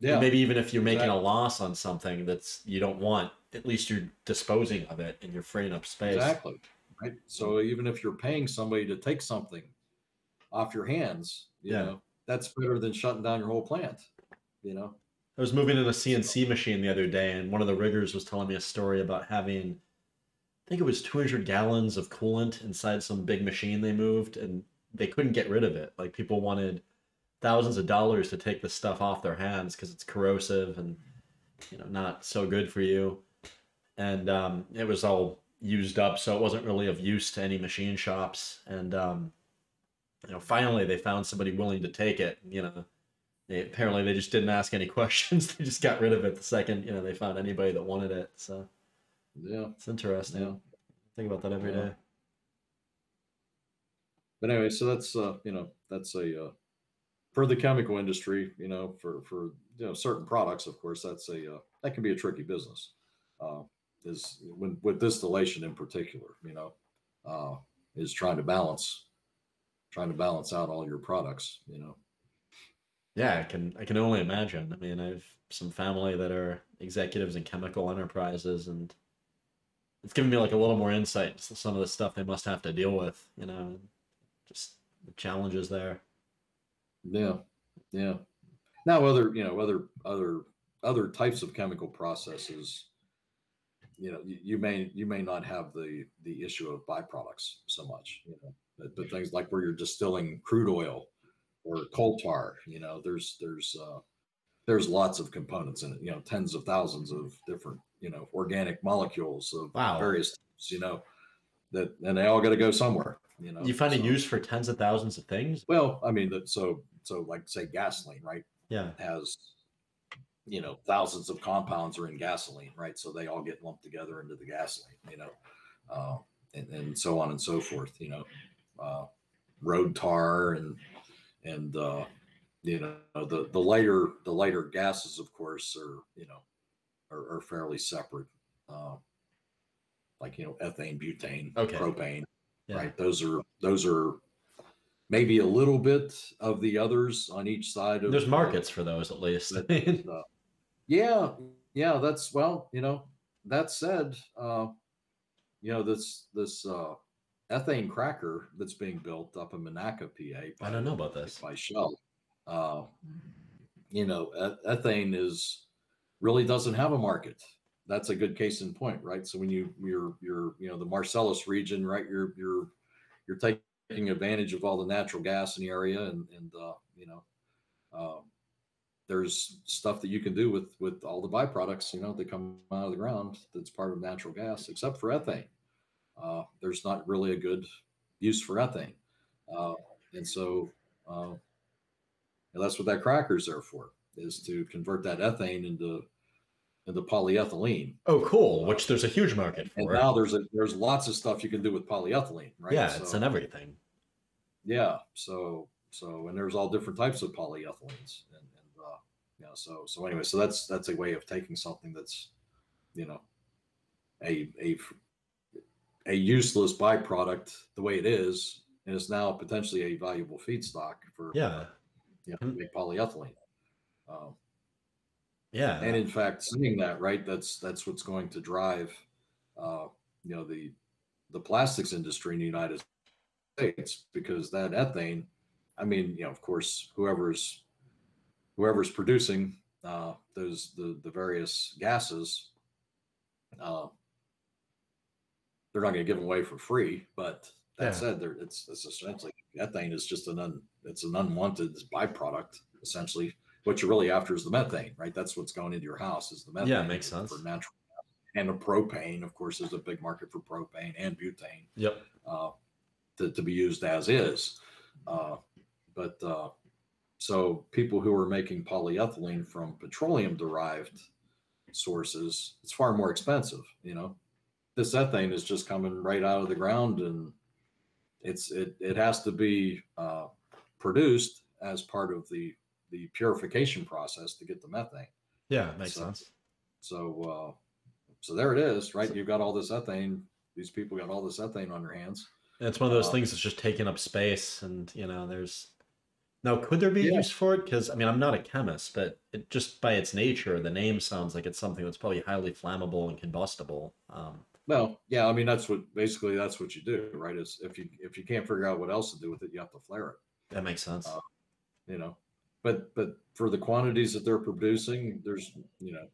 yeah. And maybe even if you're making exactly. a loss on something that's you don't want, at least you're disposing of it and you're freeing up space. Exactly. Right. So even if you're paying somebody to take something off your hands, you yeah. know, that's better than shutting down your whole plant. You know. I was moving in a CNC machine the other day, and one of the riggers was telling me a story about having I think it was 200 gallons of coolant inside some big machine they moved, and they couldn't get rid of it. Like people wanted thousands of dollars to take this stuff off their hands because it's corrosive and you know not so good for you. And um, it was all used up, so it wasn't really of use to any machine shops. And um, you know, finally they found somebody willing to take it. You know, they, apparently they just didn't ask any questions. they just got rid of it the second you know they found anybody that wanted it. So. Yeah. It's interesting. Yeah. Think about that every yeah. day. But anyway, so that's uh, you know, that's a uh, for the chemical industry, you know, for for you know certain products, of course, that's a uh, that can be a tricky business. Uh, is when with distillation in particular, you know, uh, is trying to balance, trying to balance out all your products, you know. Yeah, I can I can only imagine. I mean, I've some family that are executives in chemical enterprises, and it's given me like a little more insight into some of the stuff they must have to deal with, you know, just the challenges there. Yeah. Yeah. Now other, you know, other other other types of chemical processes, you know, you, you may you may not have the the issue of byproducts so much, you know, but, things like where you're distilling crude oil or coal tar, you know, there's there's uh there's lots of components in it, you know, tens of thousands of different you know organic molecules of wow. various types, you know that and they all got to go somewhere you know you find so, it used for tens of thousands of things? Well i mean that so so like say gasoline right yeah. has you know thousands of compounds are in gasoline right so they all get lumped together into the gasoline you know uh, and, and so on and so forth you know uh, road tar and and uh, you know the the lighter the lighter gases of course are you know are, are fairly separate. Uh, like you know, ethane, butane, okay. propane, yeah. right? Those are those are maybe a little bit of the others on each side of. There's markets for those at least. Uh, yeah, yeah. That's well, you know. That said, uh, you know this this uh, ethane cracker that's being built up in Monaca, PA. By, I don't know about this by Shell. Uh, you know, ethane is really doesn't have a market. That's a good case in point, right? So when you you're you're you know the Marcellus region, right? You're you're you're taking advantage of all the natural gas in the area, and and uh, you know um, there's stuff that you can do with with all the byproducts, you know, that come out of the ground that's part of natural gas, except for ethane. Uh, there's not really a good use for ethane, uh, and so uh, and that's what that cracker's there for is to convert that ethane into into polyethylene. Oh, cool! Which there's a huge market for. And now there's a, there's lots of stuff you can do with polyethylene, right? Yeah, so, it's in everything. Yeah. So so and there's all different types of polyethylenes, and, and uh, yeah. So so anyway, so that's that's a way of taking something that's, you know, a a a useless byproduct the way it is, and it's now potentially a valuable feedstock for yeah, you know, make polyethylene. Um, yeah. And in fact, seeing that, right, that's that's what's going to drive uh, you know, the the plastics industry in the United States because that ethane, I mean, you know, of course, whoever's whoever's producing uh, those the the various gases, uh, they're not going to give them away for free. But that yeah. said, there it's it's essentially ethane is just an un, it's an unwanted byproduct essentially what you're really after is the methane, right? That's what's going into your house is the methane. Yeah, makes sense. For natural and the propane, of course, there's a big market for propane and butane. Yep. Uh, to, to be used as is. Uh, but uh, so people who are making polyethylene from petroleum derived sources, it's far more expensive. You know, this ethane is just coming right out of the ground and it's it it has to be uh, produced as part of the the purification process to get the methane. Yeah, makes So- sense. So uh, so there it is, right? You've got all this ethane. These people got all this ethane on their hands. And it's one of those Uh, things that's just taking up space, and you know, there's now could there be a Yeah. use for it? Because I mean, I'm not a chemist, but it just by its nature, the name sounds like it's something that's probably highly flammable and combustible. Um, Well, yeah, I mean that's what basically that's what you do, right? Is if you if you can't figure out what else to do with it, you have to flare it. that makes sense. Uh, You know, but but for the quantities that they're producing, there's you know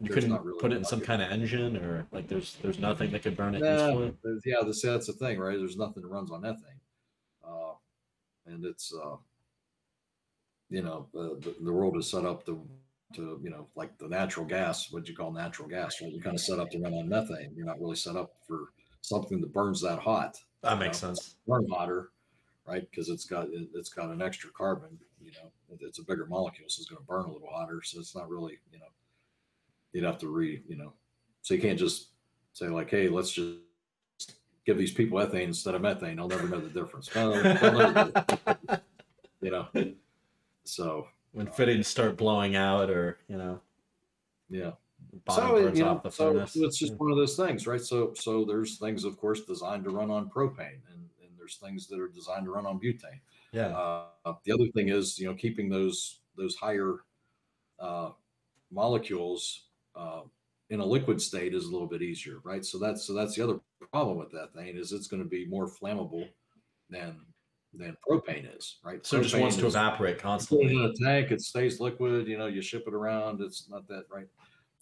you couldn't really put it in some kind of engine, or like there's there's nothing that could burn it Yeah, yeah, that's that's the thing, right? There's nothing that runs on ethane, uh, and it's uh, you know the, the the world is set up to to you know like the natural gas, what you call natural gas, right? You're kind of set up to run on methane. You're not really set up for something that burns that hot, That makes know? sense. burn hotter, right? Because it's got it, it's got an extra carbon. You know, it's a bigger molecule, so it's going to burn a little hotter. So it's not really you know you'd have to re you know so you can't just say like hey let's just give these people ethane instead of methane they'll never know the difference No, know the- you know so when fittings start blowing out, or you know, yeah. so you know so furnace. it's just one of those things right? So so there's things of course designed to run on propane and, and there's things that are designed to run on butane. Yeah, Uh, the other thing is, you know, keeping those those higher uh, molecules uh, in a liquid state is a little bit easier, right? So that's so that's the other problem with ethane is it's going to be more flammable than than propane is, right? so it just wants to evaporate it constantly. in a tank, it stays liquid. You know, you ship it around. It's not that right.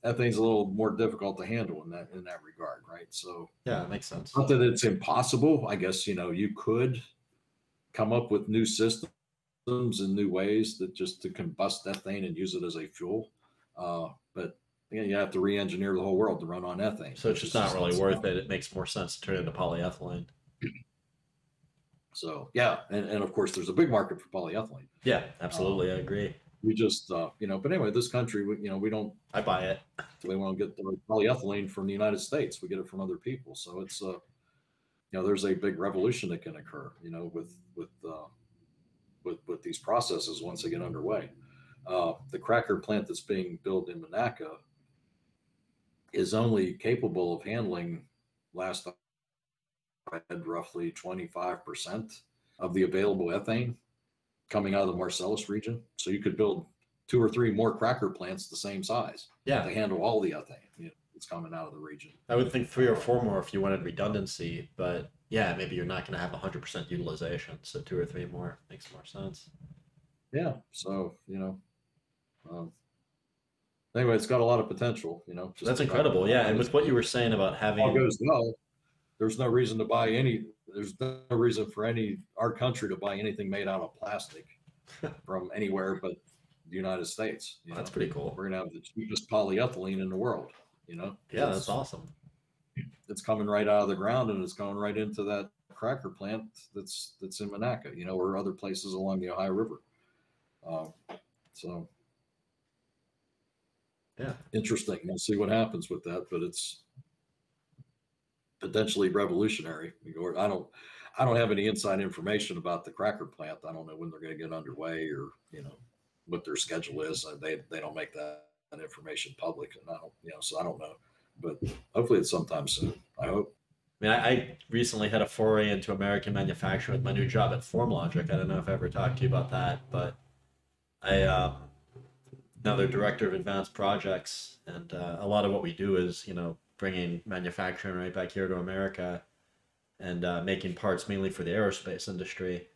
Ethane's a little more difficult to handle in that in that regard, right? So Yeah, that makes sense. not that it's impossible. I guess you know you could come up with new systems and new ways that just to combust ethane and use it as a fuel. Uh, but again, you have to re-engineer the whole world to run on ethane. So it's just not really worth it. It makes more sense to turn it into polyethylene. So yeah, and, and of course there's a big market for polyethylene. Yeah, absolutely. I agree. We just uh, you know, but anyway, this country, we, you know, we don't I buy it. we won't get the polyethylene from the United States. We get it from other people. So it's uh, you know, there's a big revolution that can occur. You know, with with uh, with with these processes once they get underway. Uh, the cracker plant that's being built in Monaca is only capable of handling last I read roughly 25% of the available ethane coming out of the Marcellus region. So you could build two or three more cracker plants the same size Yeah, to handle all the ethane you know, that's coming out of the region. I would think three or four more if you wanted redundancy, but yeah, maybe you're not going to have 100% utilization. So two or three more makes more sense. Yeah. So, you know, um, anyway, it's got a lot of potential, you know. That's incredible. Yeah, and with what you were saying about having. all goes well, there's no reason to buy any, there's no reason for any, our country to buy anything made out of plastic from anywhere but the United States. That's know? pretty cool. We're going to have the cheapest polyethylene in the world, you know? Yeah, It's- that's awesome. it's coming right out of the ground and it's going right into that cracker plant that's that's in Monaca, you know, or other places along the Ohio River. Um, so Yeah. interesting. We'll see what happens with that, but it's potentially revolutionary. Or I don't I don't have any inside information about the cracker plant. I don't know when they're going to get underway or you know what their schedule is. Uh, They they don't make that, information public, and I don't you know so I don't know. But hopefully it's sometime soon. I hope. I mean, I, I recently had a foray into American manufacturing with my new job at FormLogic. I don't know if I ever talked to you about that, but I um, now they're director of advanced projects, and uh, a lot of what we do is you know bringing manufacturing right back here to America, and uh, making parts mainly for the aerospace industry.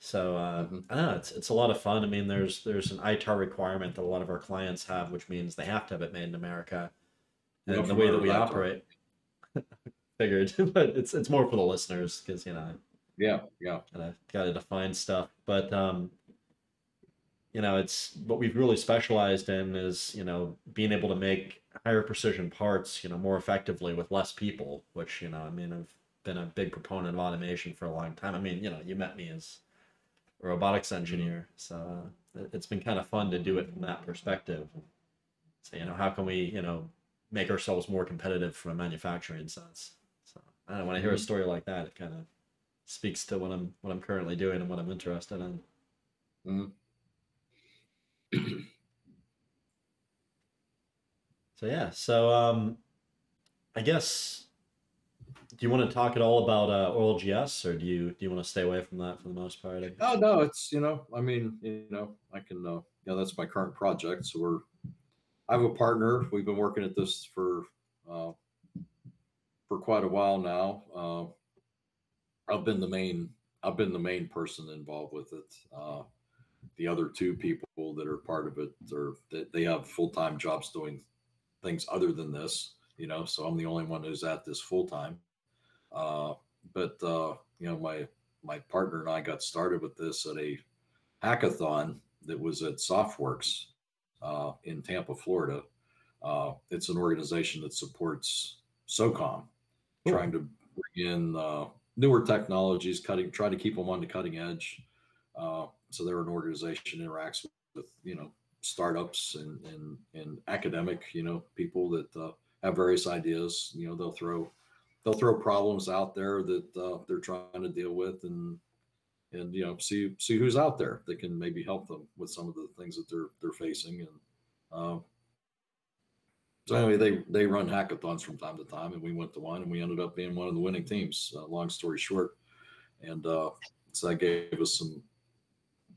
So uh, Mhm. I don't know it's it's a lot of fun. I mean, there's there's an ITAR requirement that a lot of our clients have, which means they have to have it made in America. And the way that we ITAR? operate, figured, but it's it's more for the listeners because you know Yeah, yeah. gotta gotta define stuff. But um, you know, it's what we've really specialized in is you know being able to make higher precision parts, you know, more effectively with less people. Which you know, I mean, I've been a big proponent of automation for a long time. I mean, you know, you met me as a robotics engineer, so uh, it's been kind of fun to do it from that perspective. So, you know, how can we, you know, make ourselves more competitive from a manufacturing sense? So, I don't know, when I hear a Mhm. story like that, it kind of speaks to what I'm what I'm currently doing and what I'm interested in. Mhm. So yeah, so um, I guess do you want to talk at all about uh, OLGS, or do you do you want to stay away from that for the most part? Oh no, it's you know, I mean, you know, I can, uh, you know, that's my current project. So we're, I have a partner. We've been working at this for, uh, for quite a while now. Uh, I've been the main, I've been the main person involved with it. Uh, the other two people that are part of it, are they, they have full time jobs doing things other than this. You know, so I'm the only one who's at this full time. Uh, but uh, you know, my my partner and I got started with this at a hackathon that was at SOFWERX uh, in Tampa, Florida. Uh, it's an organization that supports SOCOM, Cool. trying to bring in uh, newer technologies, cutting, try to keep them on the cutting edge. Uh, so they're an organization that interacts with you know startups and, and and academic you know people that uh, have various ideas. You know they'll throw they'll throw problems out there that uh, they're trying to deal with and and you know see see who's out there that can maybe help them with some of the things that they're they're facing and um, so anyway they they run hackathons from time to time and we went to one and we ended up being one of the winning teams uh, long story short and uh, so that gave us some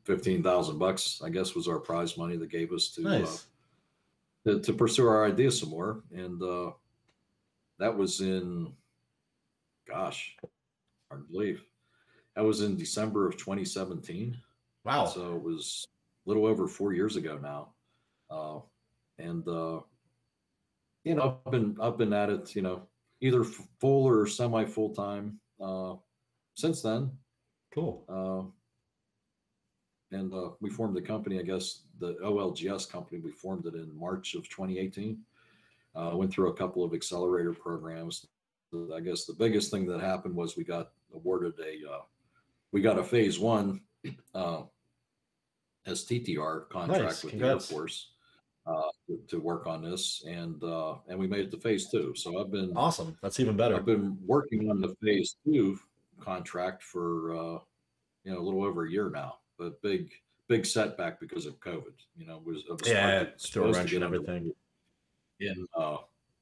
15,000 bucks I guess was our prize money that gave us to uh, to, to pursue our ideas some more. And uh, that was in, gosh, hard to believe. That was in December of 2017. Wow. So it was a little over four years ago now. Uh, and, uh, you know, I've been, I've been at it, you know, either full or semi full time uh, since then. cool. And uh, we formed the company, I guess, the OLGS company. We formed it in March of 2018. Uh, went through a couple of accelerator programs. I guess the biggest thing that happened was we got awarded a, uh, we got a phase one uh, STTR contract Nice, with congrats. the Air Force uh, to, to work on this, and uh, and we made it to phase two. So I've been Awesome. That's even better. I've been working on the phase two contract for uh, you know a little over a year now, but big big setback because of COVID. You know, was, was Yeah, supposed to- a supposed to and everything. in uh,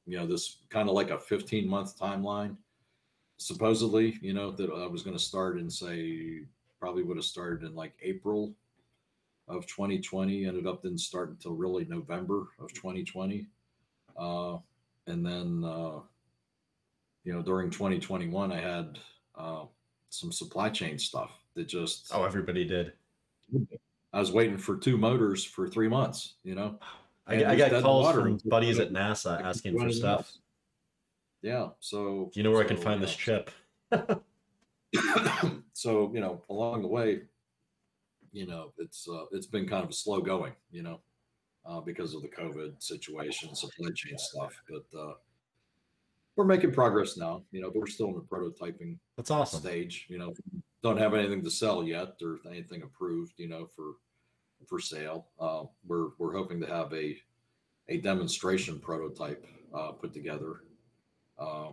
you know this kind of like a 15 month timeline. Supposedly, you know that I was going to start in say probably would have started in like April of 2020. Ended up didn't start until really November of 2020, uh, and then uh, you know during 2021 I had uh, some supply chain stuff that just Oh, everybody did. I was waiting for two motors for three months. You know, I, I got calls from buddies at NASA asking for stuff. else. Yeah. So Do you know where I can find you this chip? so you know along the way you know it's uh, it's been kind of a slow going you know uh, because of the covid situation supply chain stuff but uh, we're making progress now you know but we're still in the prototyping That's awesome. stage you know don't have anything to sell yet or anything approved you know for for sale uh, we're we're hoping to have a a demonstration prototype uh, put together uh,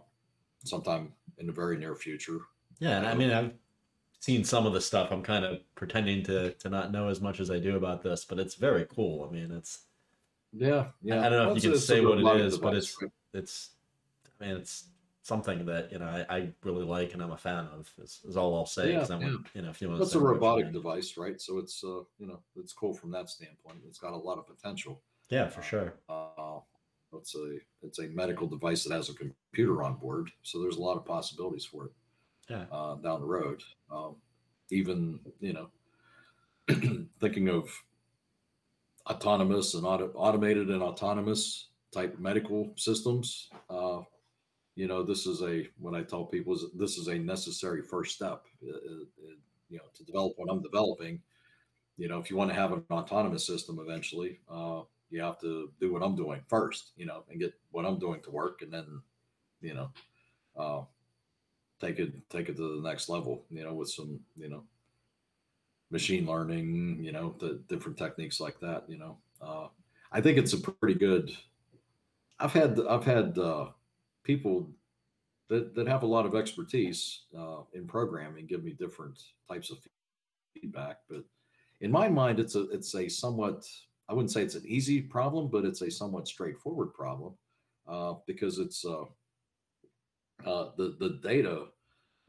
sometime in the very near future Yeah, and I mean, I've seen some of the stuff. I'm kind of pretending to to not know as much as I do about this, but it's very cool. I mean, it's Yeah, yeah. I don't know if you can say what it is, is, but it's right? it's I mean, it's something that you know I, I really like and I'm a fan of. Is, is all I'll say. Yeah, 'cause I want, you know, if you want It's to a robotic device, right? So it's uh, you know, it's cool from that standpoint. It's got a lot of potential. Yeah, for sure. Uh, it's a it's a medical device that has a computer on board, so there's a lot of possibilities for it. Yeah. uh, down the road. Um, even you know, thinking of autonomous and auto, automated and autonomous type medical systems. Uh, you know, this is a what I tell people is this is a necessary first step. Uh, uh, uh, you know, to develop what I'm developing. You know, if you want to have an autonomous system eventually, uh, you have to do what I'm doing first. You know, and get what I'm doing to work, and then, you know, uh, take it take it to the next level. You know, with some you know machine learning. You know, the different techniques like that. You know, uh, I think it's a pretty good. I've had I've had uh, people that that have a lot of expertise uh, in programming give me different types of feedback, but in my mind, it's a it's a somewhat I wouldn't say it's an easy problem, but it's a somewhat straightforward problem uh, because it's uh, uh, the the data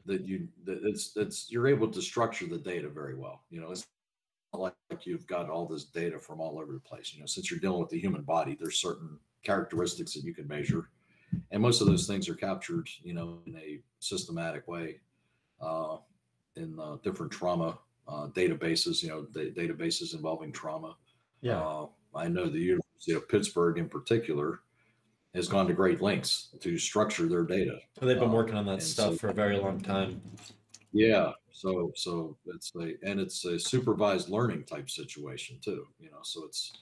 that you that it's it's you're able to structure the data very well. You know, it's like you've got all this data from all over the place. You know, since you're dealing with the human body, there's certain characteristics that you can measure, and most of those things are captured, you know, in a systematic way uh, in uh, different trauma uh, databases. You know, the databases involving trauma. Yeah. Uh, I know the University of Pittsburgh, in particular, has gone to great lengths to structure their data. they've been Uh, working on that stuff so- for a very long time. Yeah. So so it's a and it's a supervised learning type situation too. You know, so it's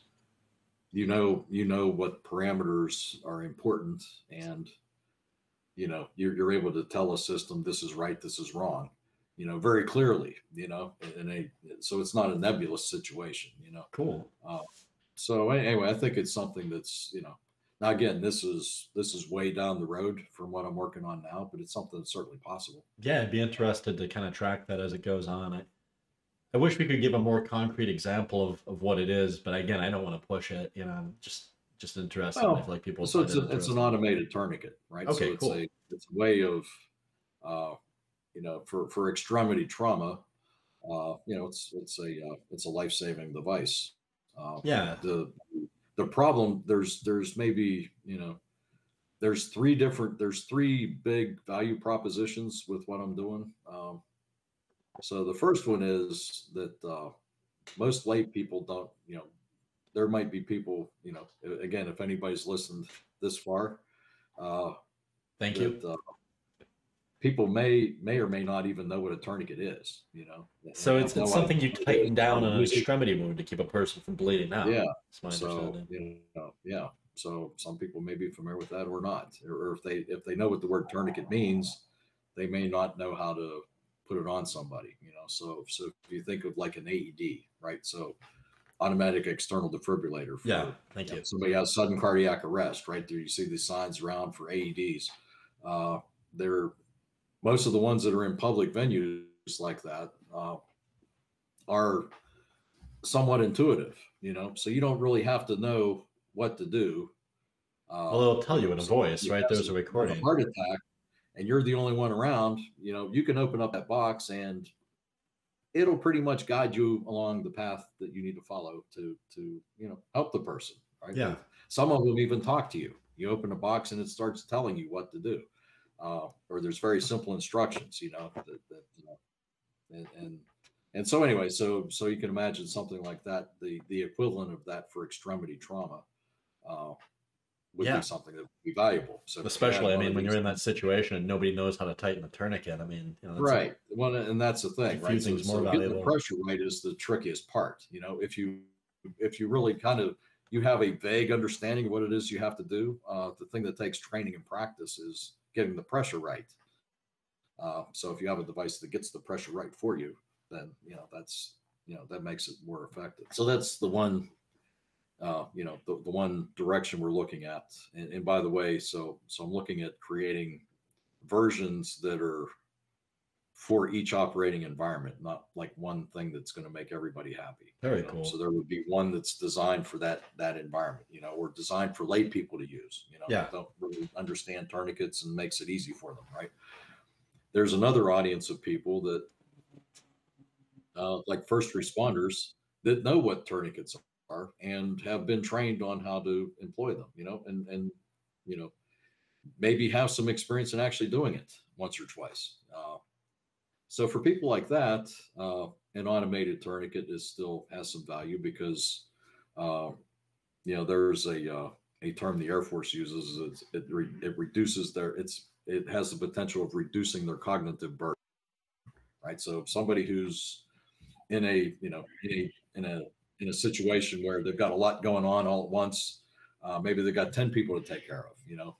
you know you know what parameters are important and you know you're, you're able to tell a system this is right this is wrong you know very clearly you know and a so it's not a nebulous situation you know Cool. Uh, so anyway i think it's something that's you know now again this is this is way down the road from what i'm working on now but it's something that's certainly possible Yeah, I'd be interested to kind of track that as it goes on. I, I wish we could give a more concrete example of, of what it is, but again, I don't want to push it. You know, I'm just just interested. Well, like people. so it's a, it's an automated tourniquet right Okay, so it's cool. a it's a way of uh you know for for extremity trauma uh you know it's it's a uh, it's a life-saving device uh Yeah. the the problem there's there's maybe you know there's three different there's three big value propositions with what i'm doing um so the first one is that uh most lay people don't you know there might be people you know again if anybody's listened this far uh Thank you. uh, people may may or may not even know what a tourniquet is you know So it's, no it's something you tighten down on an extremity wound to keep a person from bleeding out. Yeah. So understanding. you know yeah so some people may be familiar with that or not or if they if they know what the word tourniquet means they may not know how to put it on somebody you know so so if you think of like an aed right so automatic external defibrillator for Yeah. Thank you know, you. somebody has sudden cardiac arrest right there you see these signs around for aeds uh, they're most of the ones that are in public venues like that uh, are somewhat intuitive you know so you don't really have to know what to do uh, Well, it'll tell you in a voice, right? There's a recording. heart attack and you're the only one around you know you can open up that box and it'll pretty much guide you along the path that you need to follow to to you know help the person right Yeah. some of them even talk to you you open a box and it starts telling you what to do uh, or there's very simple instructions you know that, that you know and, and and so anyway so so you can imagine something like that the the equivalent of that for extremity trauma uh, would Yeah. be something that would be valuable. So Especially, I mean, when you're in that situation and nobody knows how to tighten a tourniquet. I mean, you know, that's a- right. Well and that's the thing right? So, so getting the pressure right is the trickiest part you know? If you if you really kind of you have a vague understanding of what it is you have to do uh, the thing that takes training and practice is getting the pressure right. Uh, so if you have a device that gets the pressure right for you then you know that's you know that makes it more effective. So that's the one uh, you know the, the one direction we're looking at and, and by the way so so i'm looking at creating versions that are for each operating environment, not like one thing that's going to make everybody happy. Very you know? cool. So there would be one that's designed for that that environment, you know, or designed for lay people to use, you know, Yeah. don't really understand tourniquets and makes it easy for them, right? There's another audience of people that, uh, like first responders, that know what tourniquets are and have been trained on how to employ them, you know, and and you know, maybe have some experience in actually doing it once or twice. Uh, so for people like that, uh, an automated tourniquet is still has some value because, uh, you know, there's a uh, a term the Air Force uses. It re, it reduces their it's it has the potential of reducing their cognitive burden. Right. So somebody who's in a you know in a in a in a situation where they've got a lot going on all at once, uh, maybe they've got ten people to take care of. You know,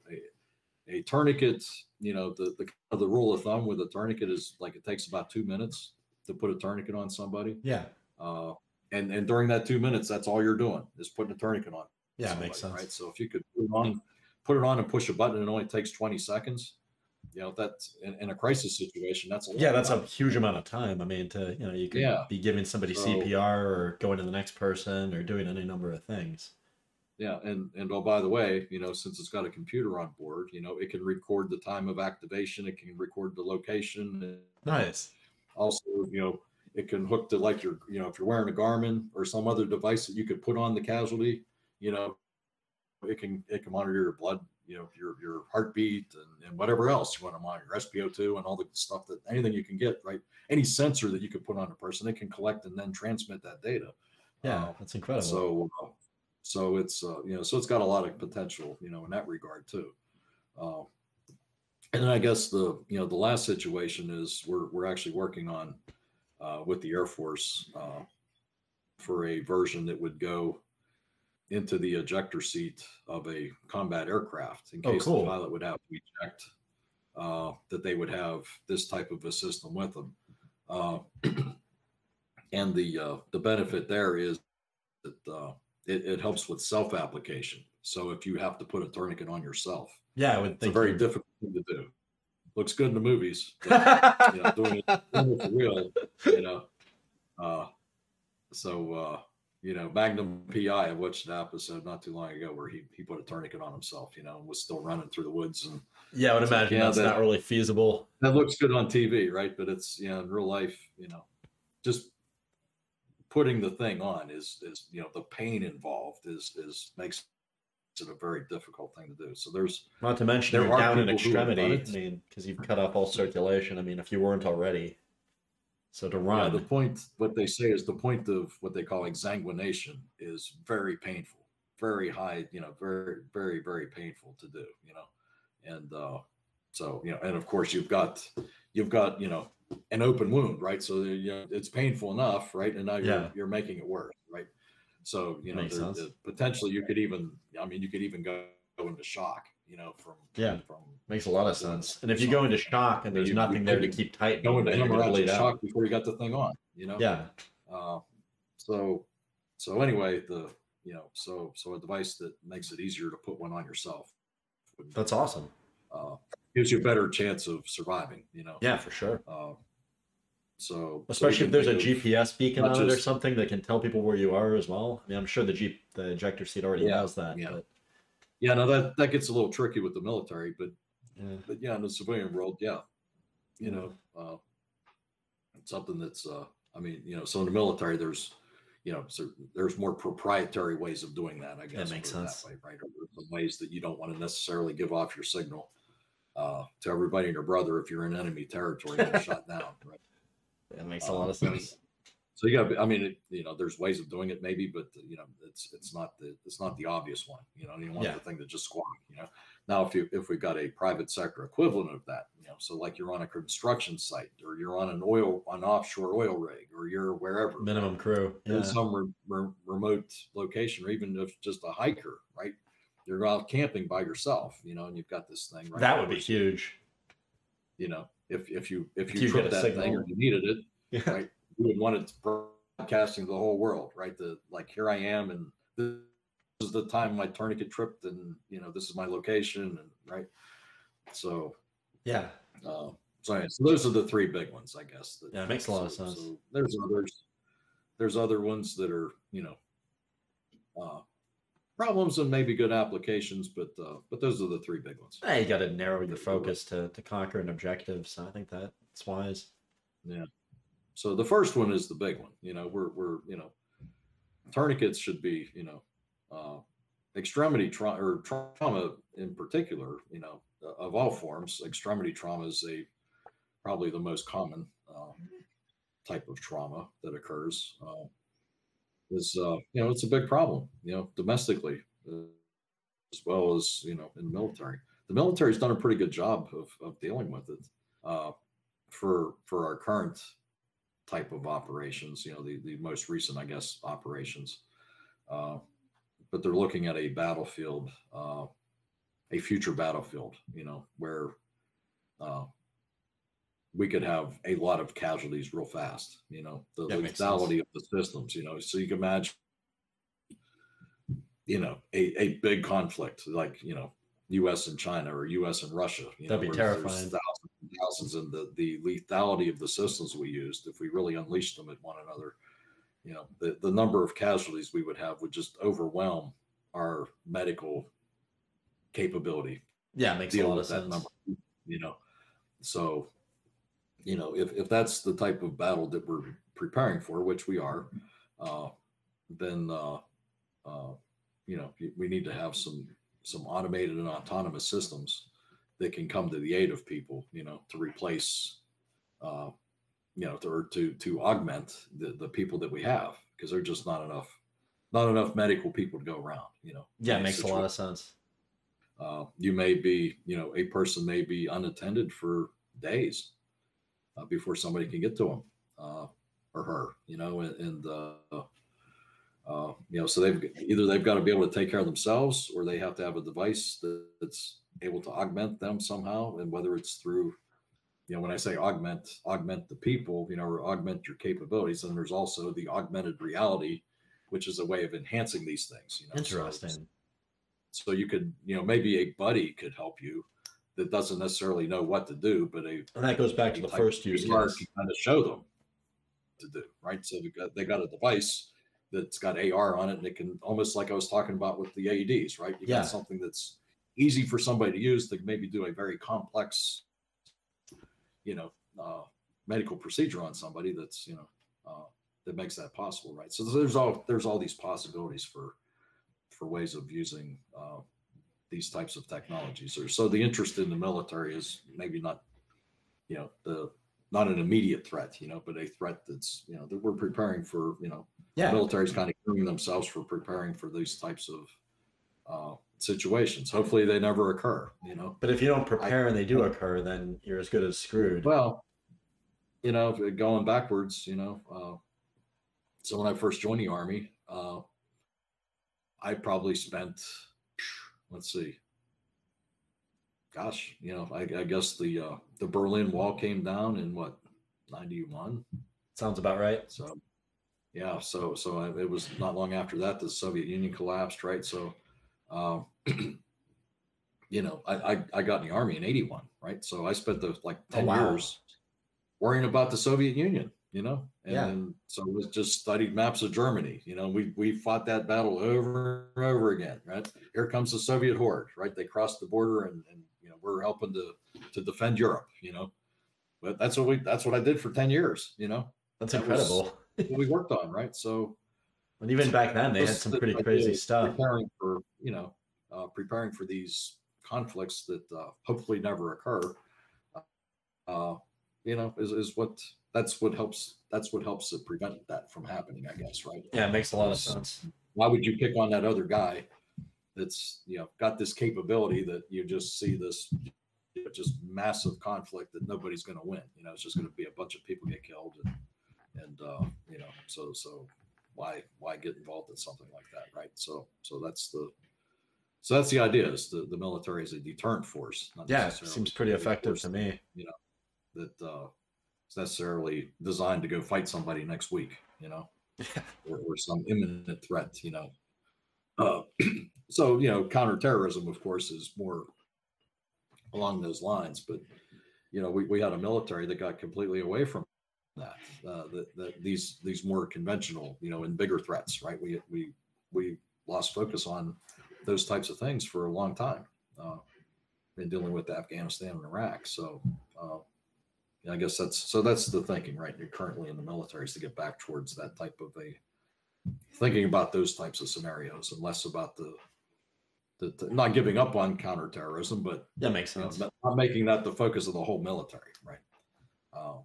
a tourniquet, you know, the, the the rule of thumb with a tourniquet is like it takes about two minutes to put a tourniquet on somebody. Yeah. Uh, and and during that two minutes, that's all you're doing is putting a tourniquet on. Yeah, somebody, makes sense. Right. So if you could put it on, put it on and push a button, and it only takes 20 seconds. You know, that's in, in a crisis situation, that's a yeah, that's a huge amount of time. I mean, to you know, you could yeah. be giving somebody so, CPR or going to the next person or doing any number of things. Yeah, and and oh by the way, you know, since it's got a computer on board, you know, it can record the time of activation, it can record the location. Nice. Also, you know, it can hook to like your, you know, if you're wearing a Garmin or some other device that you could put on the casualty, you know, it can it can monitor your blood, you know, your your heartbeat and, and whatever else you want to monitor, your SpO2 and all the stuff that anything you can get, right? Any sensor that you could put on a person, it can collect and then transmit that data. Yeah, uh, that's incredible. So uh, so it's uh, you know, so it's got a lot of potential, you know, in that regard too. Uh, and then I guess the you know the last situation is we're we're actually working on uh, with the Air Force uh, for a version that would go into the ejector seat of a combat aircraft in oh, case oh, cool. the pilot would have to eject. Uh, that they would have this type of a system with them, uh, and the uh, the benefit there is that uh, it, it helps with self application. So if you have to put a tourniquet on yourself, yeah, it's a very difficult thing to do. Looks good in the movies, but, you know, doing it, doing it for real, you know. Uh, so uh, you know, Magnum PI. I watched an episode not too long ago where he he put a tourniquet on himself, you know, and was still running through the woods and. Yeah, I would imagine yeah, that's that, not really feasible. That looks good on TV, right? But it's you know, in real life, you know, just putting the thing on is is you know the pain involved is is makes it a very difficult thing to do. So there's not to mention there you're down in extremity. I mean, because you've cut off all circulation. I mean, if you weren't already, so to run. Yeah, the point, what they say is the point of what they call exsanguination is very painful, very high. You know, very very very painful to do. You know, and uh, so you know, and of course you've got you've got you know an open wound, right? So you know, it's painful enough, right? And now you're yeah. you're making it worse, right? So you know, there, the, potentially you could even, I mean, you could even go, go into shock, you know, from yeah, from makes a lot of sense. And if you go into shock and there's you, nothing there to keep tight, go into hemorrhagic shock before you got the thing on, you know. Yeah. Uh, so, so anyway, the you know, so so a device that makes it easier to put one on yourself. That's awesome. Uh, gives you a better chance of surviving. You know. Yeah, for sure. Uh, so especially so if there's a GPS beacon on just, it or something that can tell people where you are as well. I mean, I'm sure the Jeep the ejector seat already yeah, has that. Yeah. But... Yeah, no, that that gets a little tricky with the military, but yeah. but yeah, in the civilian world, yeah, you know, uh, something that's uh, I mean, you know, so in the military, there's you know, so there's more proprietary ways of doing that. I guess that makes sense, that way, right? Or some ways that you don't want to necessarily give off your signal uh, to everybody and your brother if you're in enemy territory and shot down. Right? That makes a lot of um, sense. So you got, I mean, it, you know, there's ways of doing it maybe, but you know, it's it's not the it's not the obvious one. You know, you want yeah. the thing to just squawk. You know, now if you if we've got a private sector equivalent of that, you know, so like you're on a construction site or you're on an oil an offshore oil rig or you're wherever minimum crew yeah. in some re- re- remote location or even if just a hiker, right? You're out camping by yourself, you know, and you've got this thing. Right that would be huge. You know, if if you if you, if you tripped that signal. thing or you needed it, yeah. right, you would want it broadcasting to the whole world, right? The like here I am, and this is the time my tourniquet tripped, and you know this is my location, and right. So yeah. Uh, so, so those are the three big ones, I guess. That, yeah, it makes a lot so, of sense. So there's others. There's other ones that are you know. Uh, problems and maybe good applications, but uh, but those are the three big ones. Yeah, you got to narrow your focus to to conquer an objective. So I think that's wise. Yeah. So the first one is the big one. You know, we're we're you know, tourniquets should be you know, uh, extremity trauma or trauma in particular. You know, of all forms, extremity trauma is a probably the most common uh, type of trauma that occurs. Uh, is uh, you know it's a big problem you know domestically uh, as well as you know in the military the military's done a pretty good job of, of dealing with it uh, for for our current type of operations you know the, the most recent i guess operations uh, but they're looking at a battlefield uh, a future battlefield, you know, where uh, we could have a lot of casualties real fast, you know, the makes lethality of the systems, you know. So you can imagine, you know, a, a big conflict like, you know, US and China or US and Russia. You That'd know, be terrifying. Thousands and the, the lethality of the systems we used, if we really unleashed them at one another, you know, the, the number of casualties we would have would just overwhelm our medical capability Yeah, it makes a lot of sense. number, you know. So, you know, if, if that's the type of battle that we're preparing for, which we are, uh, then uh, uh, you know we need to have some some automated and autonomous systems that can come to the aid of people, you know, to replace, uh, you know, to, or to to augment the the people that we have because there's just not enough not enough medical people to go around, you know. Yeah, it makes a lot of sense. Uh, you may be, you know, a person may be unattended for days uh, before somebody can get to them uh, or her, you know, and, and uh, uh, you know, so they've either they've got to be able to take care of themselves or they have to have a device that, that's able to augment them somehow. And whether it's through, you know, when I say augment, augment the people, you know, or augment your capabilities, and there's also the augmented reality, which is a way of enhancing these things. You know, So- Interesting. so you could you know maybe a buddy could help you that doesn't necessarily know what to do but a And that goes back to the first use case. can kind of show them to do right so they got they got a device that's got ar on it and it can almost like i was talking about with the aeds right you Yeah. got something that's easy for somebody to use to maybe do a very complex you know uh, medical procedure on somebody that's you know uh, that makes that possible right so there's all there's all these possibilities for for ways of using uh, these types of technologies. Or so the interest in the military is maybe not, you know, the not an immediate threat, you know, but a threat that's you know that we're preparing for. You know, the Yeah, military's kind of gearing themselves for preparing for these types of uh, situations. Hopefully, they never occur. You know, but if you don't prepare and they do occur, then you're as good as screwed. well, you know, going backwards, you know, uh, so when I first joined the army, uh, I probably spent, let's see, gosh, you know, I, I guess the uh, the Berlin Wall came down in what ninety one. Sounds about right. So, yeah, so so I, it was not long after that the Soviet Union collapsed, right? So, um, you know, I, I I got in the army in '81, right? So I spent the like Oh, ten wow. years worrying about the Soviet Union, you know, and Yeah. so it was just studied maps of Germany. You know, we we fought that battle over and over again, right? Here comes the Soviet horde, right? They crossed the border, and and you know we're helping to to defend Europe, you know. But that's what we that's what I did for ten years, you know That's That incredible. what we worked on, right? So And even back then, they had some pretty crazy stuff. Preparing for you know, uh, preparing for these conflicts that uh, hopefully never occur. Uh, you know, is, is what that's what helps. That's what helps to prevent that from happening. I guess, right? Yeah, it makes a lot of sense. Why would you pick on that other guy that's you know got this capability that you just see this just massive conflict that nobody's going to win? You know, it's just going to be a bunch of people get killed and and uh, you know, so so why why get involved in something like that, right? So so that's the so that's the idea is the, the military is a deterrent force. Not Yeah, it seems pretty effective to me. You know, that uh, is necessarily designed to go fight somebody next week, you know, or, or some imminent threat, you know. Uh, so you know, counterterrorism, of course, is more along those lines. But you know, we, we had a military that got completely away from that. Uh, that, that these these more conventional, you know, and bigger threats, right? We we we lost focus on those types of things for a long time. Uh, in dealing with Afghanistan and Iraq, so uh, yeah, I guess that's so that's the thinking, right? You're currently in the military is to get back towards that type of a thinking about those types of scenarios and less about the the, the- not giving up on counterterrorism, but That makes sense. not not making that the focus of the whole military, right? Um,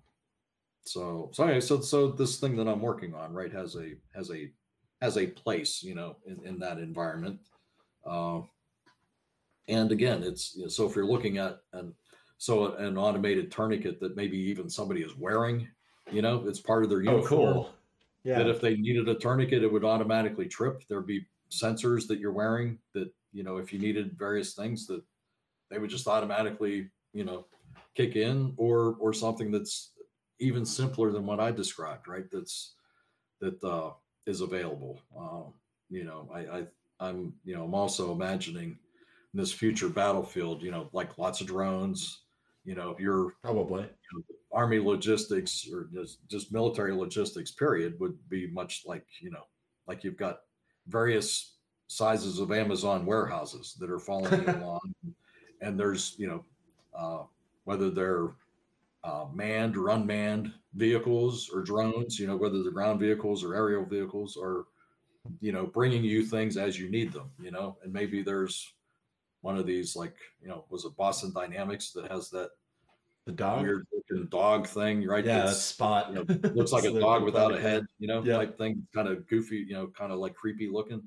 so, so anyway, so so this thing that I'm working on, right, has a has a has a place, you know, in, in that environment. Uh, and again, it's you know, so if you're looking at an so an automated tourniquet that maybe even somebody is wearing, you know, it's part of their uniform. Oh, uniform cool. that if they needed a tourniquet, it would automatically trip. There'd be sensors that you're wearing that, you know, if you needed various things that they would just automatically, you know, kick in, or or something that's even simpler than what I described, right? That's that uh, is available. Um, you know, I, I I'm you know I'm also imagining this future battlefield, you know, like lots of drones. You know, your probably you know, army logistics or just, just military logistics period would be much like you know, like you've got various sizes of Amazon warehouses that are following along, and there's you know, uh, whether they're uh, manned or unmanned vehicles or drones, you know, whether they're ground vehicles or aerial vehicles, or you know, bringing you things as you need them, you know, and maybe there's one of these like you know was it Boston Dynamics that has that the dog weird looking dog thing, right? Yeah, that's spot. You know, looks like a dog without a head, you know, yeah. type thing. Kind of goofy, you know, kind of like creepy looking.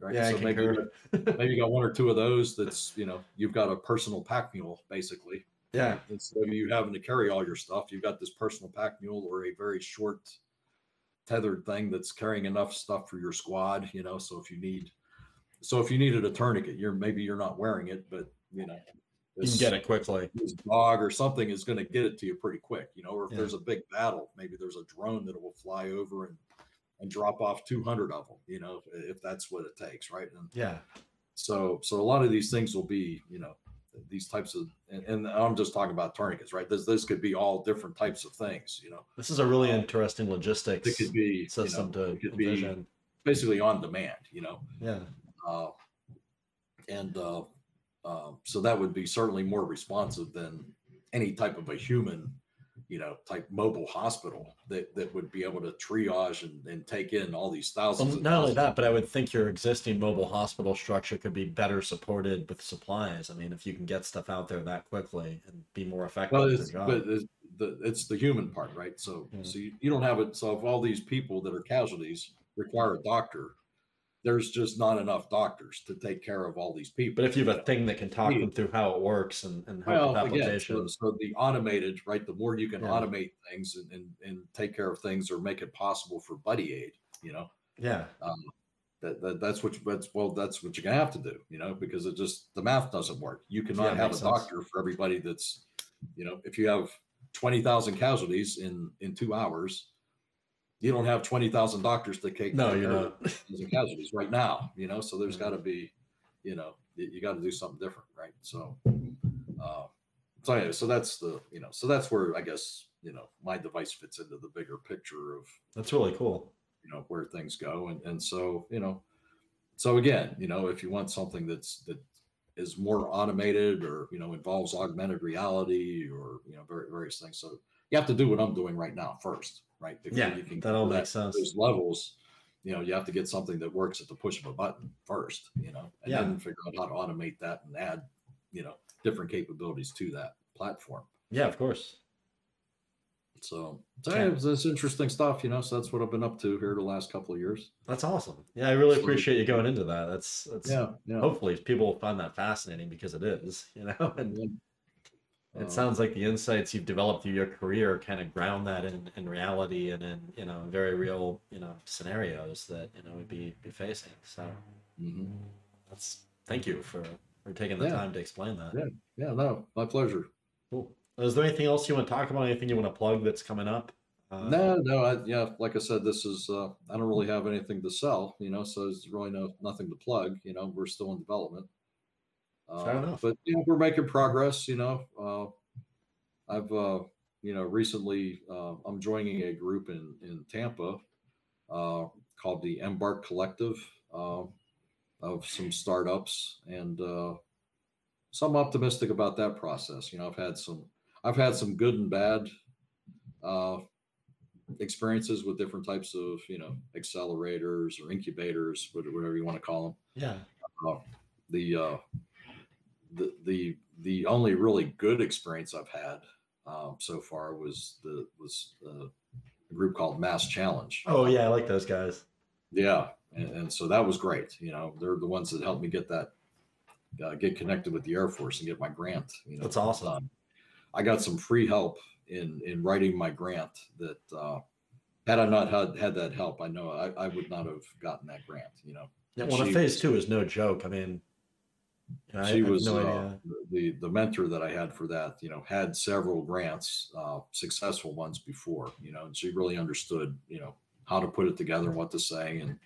Right. Yeah, so maybe maybe you got one or two of those that's you know, you've got a personal pack mule basically. Yeah. Instead of you having to carry all your stuff, you've got this personal pack mule or a very short tethered thing that's carrying enough stuff for your squad, you know. So if you need so if you needed a tourniquet, you're maybe you're not wearing it, but you know, you can get it quickly. This dog or something is going to get it to you pretty quick, you know. Or if Yeah. there's a big battle, maybe there's a drone that will fly over and and drop off 200 of them, you know, if that's what it takes, right? And Yeah. so so a lot of these things will be, you know, these types of and, and I'm just talking about tourniquets, right? This this could be all different types of things, you know. This is a really Uh, interesting logistics It could be you system know, to it could be envision. basically on demand, you know. Yeah. uh, and uh, uh, so that would be certainly more responsive than any type of a human, you know, type mobile hospital that that would be able to triage and, and take in all these thousands. Well, not only that, but I would think your existing mobile hospital structure could be better supported with supplies. I mean, if you can get stuff out there that quickly and be more effective. Well, it's, it's the it's the human part, right? So Yeah. so you, you don't have it. So if all these people that are casualties require a doctor, there's just not enough doctors to take care of all these people. But if you have a thing that can talk Yeah. them through how it works and, and help Well, again, so, so the automated, right? The more you can Yeah. automate things and, and and take care of things or make it possible for buddy aid, you know, Yeah. Um, that, that that's what that's well, that's what you're gonna have to do, you know, because it just the math doesn't work. You cannot Yeah, have a sense. doctor for everybody that's, you know, if you have twenty thousand casualties in in two hours, you don't have twenty thousand doctors to take No, of not. casualties right now, you know, so there's got to be, you know, you, you got to do something different, right? So, uh, so anyway, so that's the, you know, so that's where I guess, you know, my device fits into the bigger picture of, That's really cool. you know, where things go. And, and so, you know, so again, you know, if you want something that's, that is more automated or, you know, involves augmented reality or, you know, various things. So you have to do what I'm doing right now first, right? Before Yeah, you can that all makes sense. Those levels, you know, you have to get something that works at the push of a button first, you know, and Yeah. then figure out how to automate that and add, you know, different capabilities to that platform. Yeah, of course. So, so yeah, it's interesting stuff, you know. So that's what I've been up to here the last couple of years. That's awesome. Yeah, I really appreciate you going into that. That's that's Yeah, yeah. hopefully people will find that fascinating because it is, you know, and. It Uh, sounds like the insights you've developed through your career kind of ground that in, in reality and in, you know, very real, you know, scenarios that, you know, we'd be, be facing. So mhm. that's thank you for, for taking the Yeah. time to explain that. Yeah. Yeah, no, my pleasure. Cool. Is there anything else you want to talk about? Anything you want to plug that's coming up? Uh, no, no, I, yeah, like I said, this is uh, I don't really have anything to sell, you know, so there's really no nothing to plug. You know, we're still in development. Fair Uh, enough. But you know, we're making progress. You know, uh, I've uh, you know recently uh, I'm joining a group in in Tampa uh, called the Embark Collective uh, of some startups, and uh, so I'm optimistic about that process. You know, I've had some I've had some good and bad uh, experiences with different types of you know accelerators or incubators, whatever you want to call them yeah. the uh, the the the only really good experience I've had um, so far was the was a group called Mass Challenge. Oh yeah. I like those guys. yeah, and, and so that was great. You know, they're the ones that helped me get that uh, get connected with the Air Force and get my grant. You know, That's awesome. done. I got some free help in in writing my grant. That uh, had I not had had that help, I know I, I would not have gotten that grant. You know. Yeah, well, the She phase two is no joke. I mean, she was no uh, the the mentor that I had for that. You know, had several grants, uh, successful ones before. You know, and she really understood. You know how to put it together and what to say. And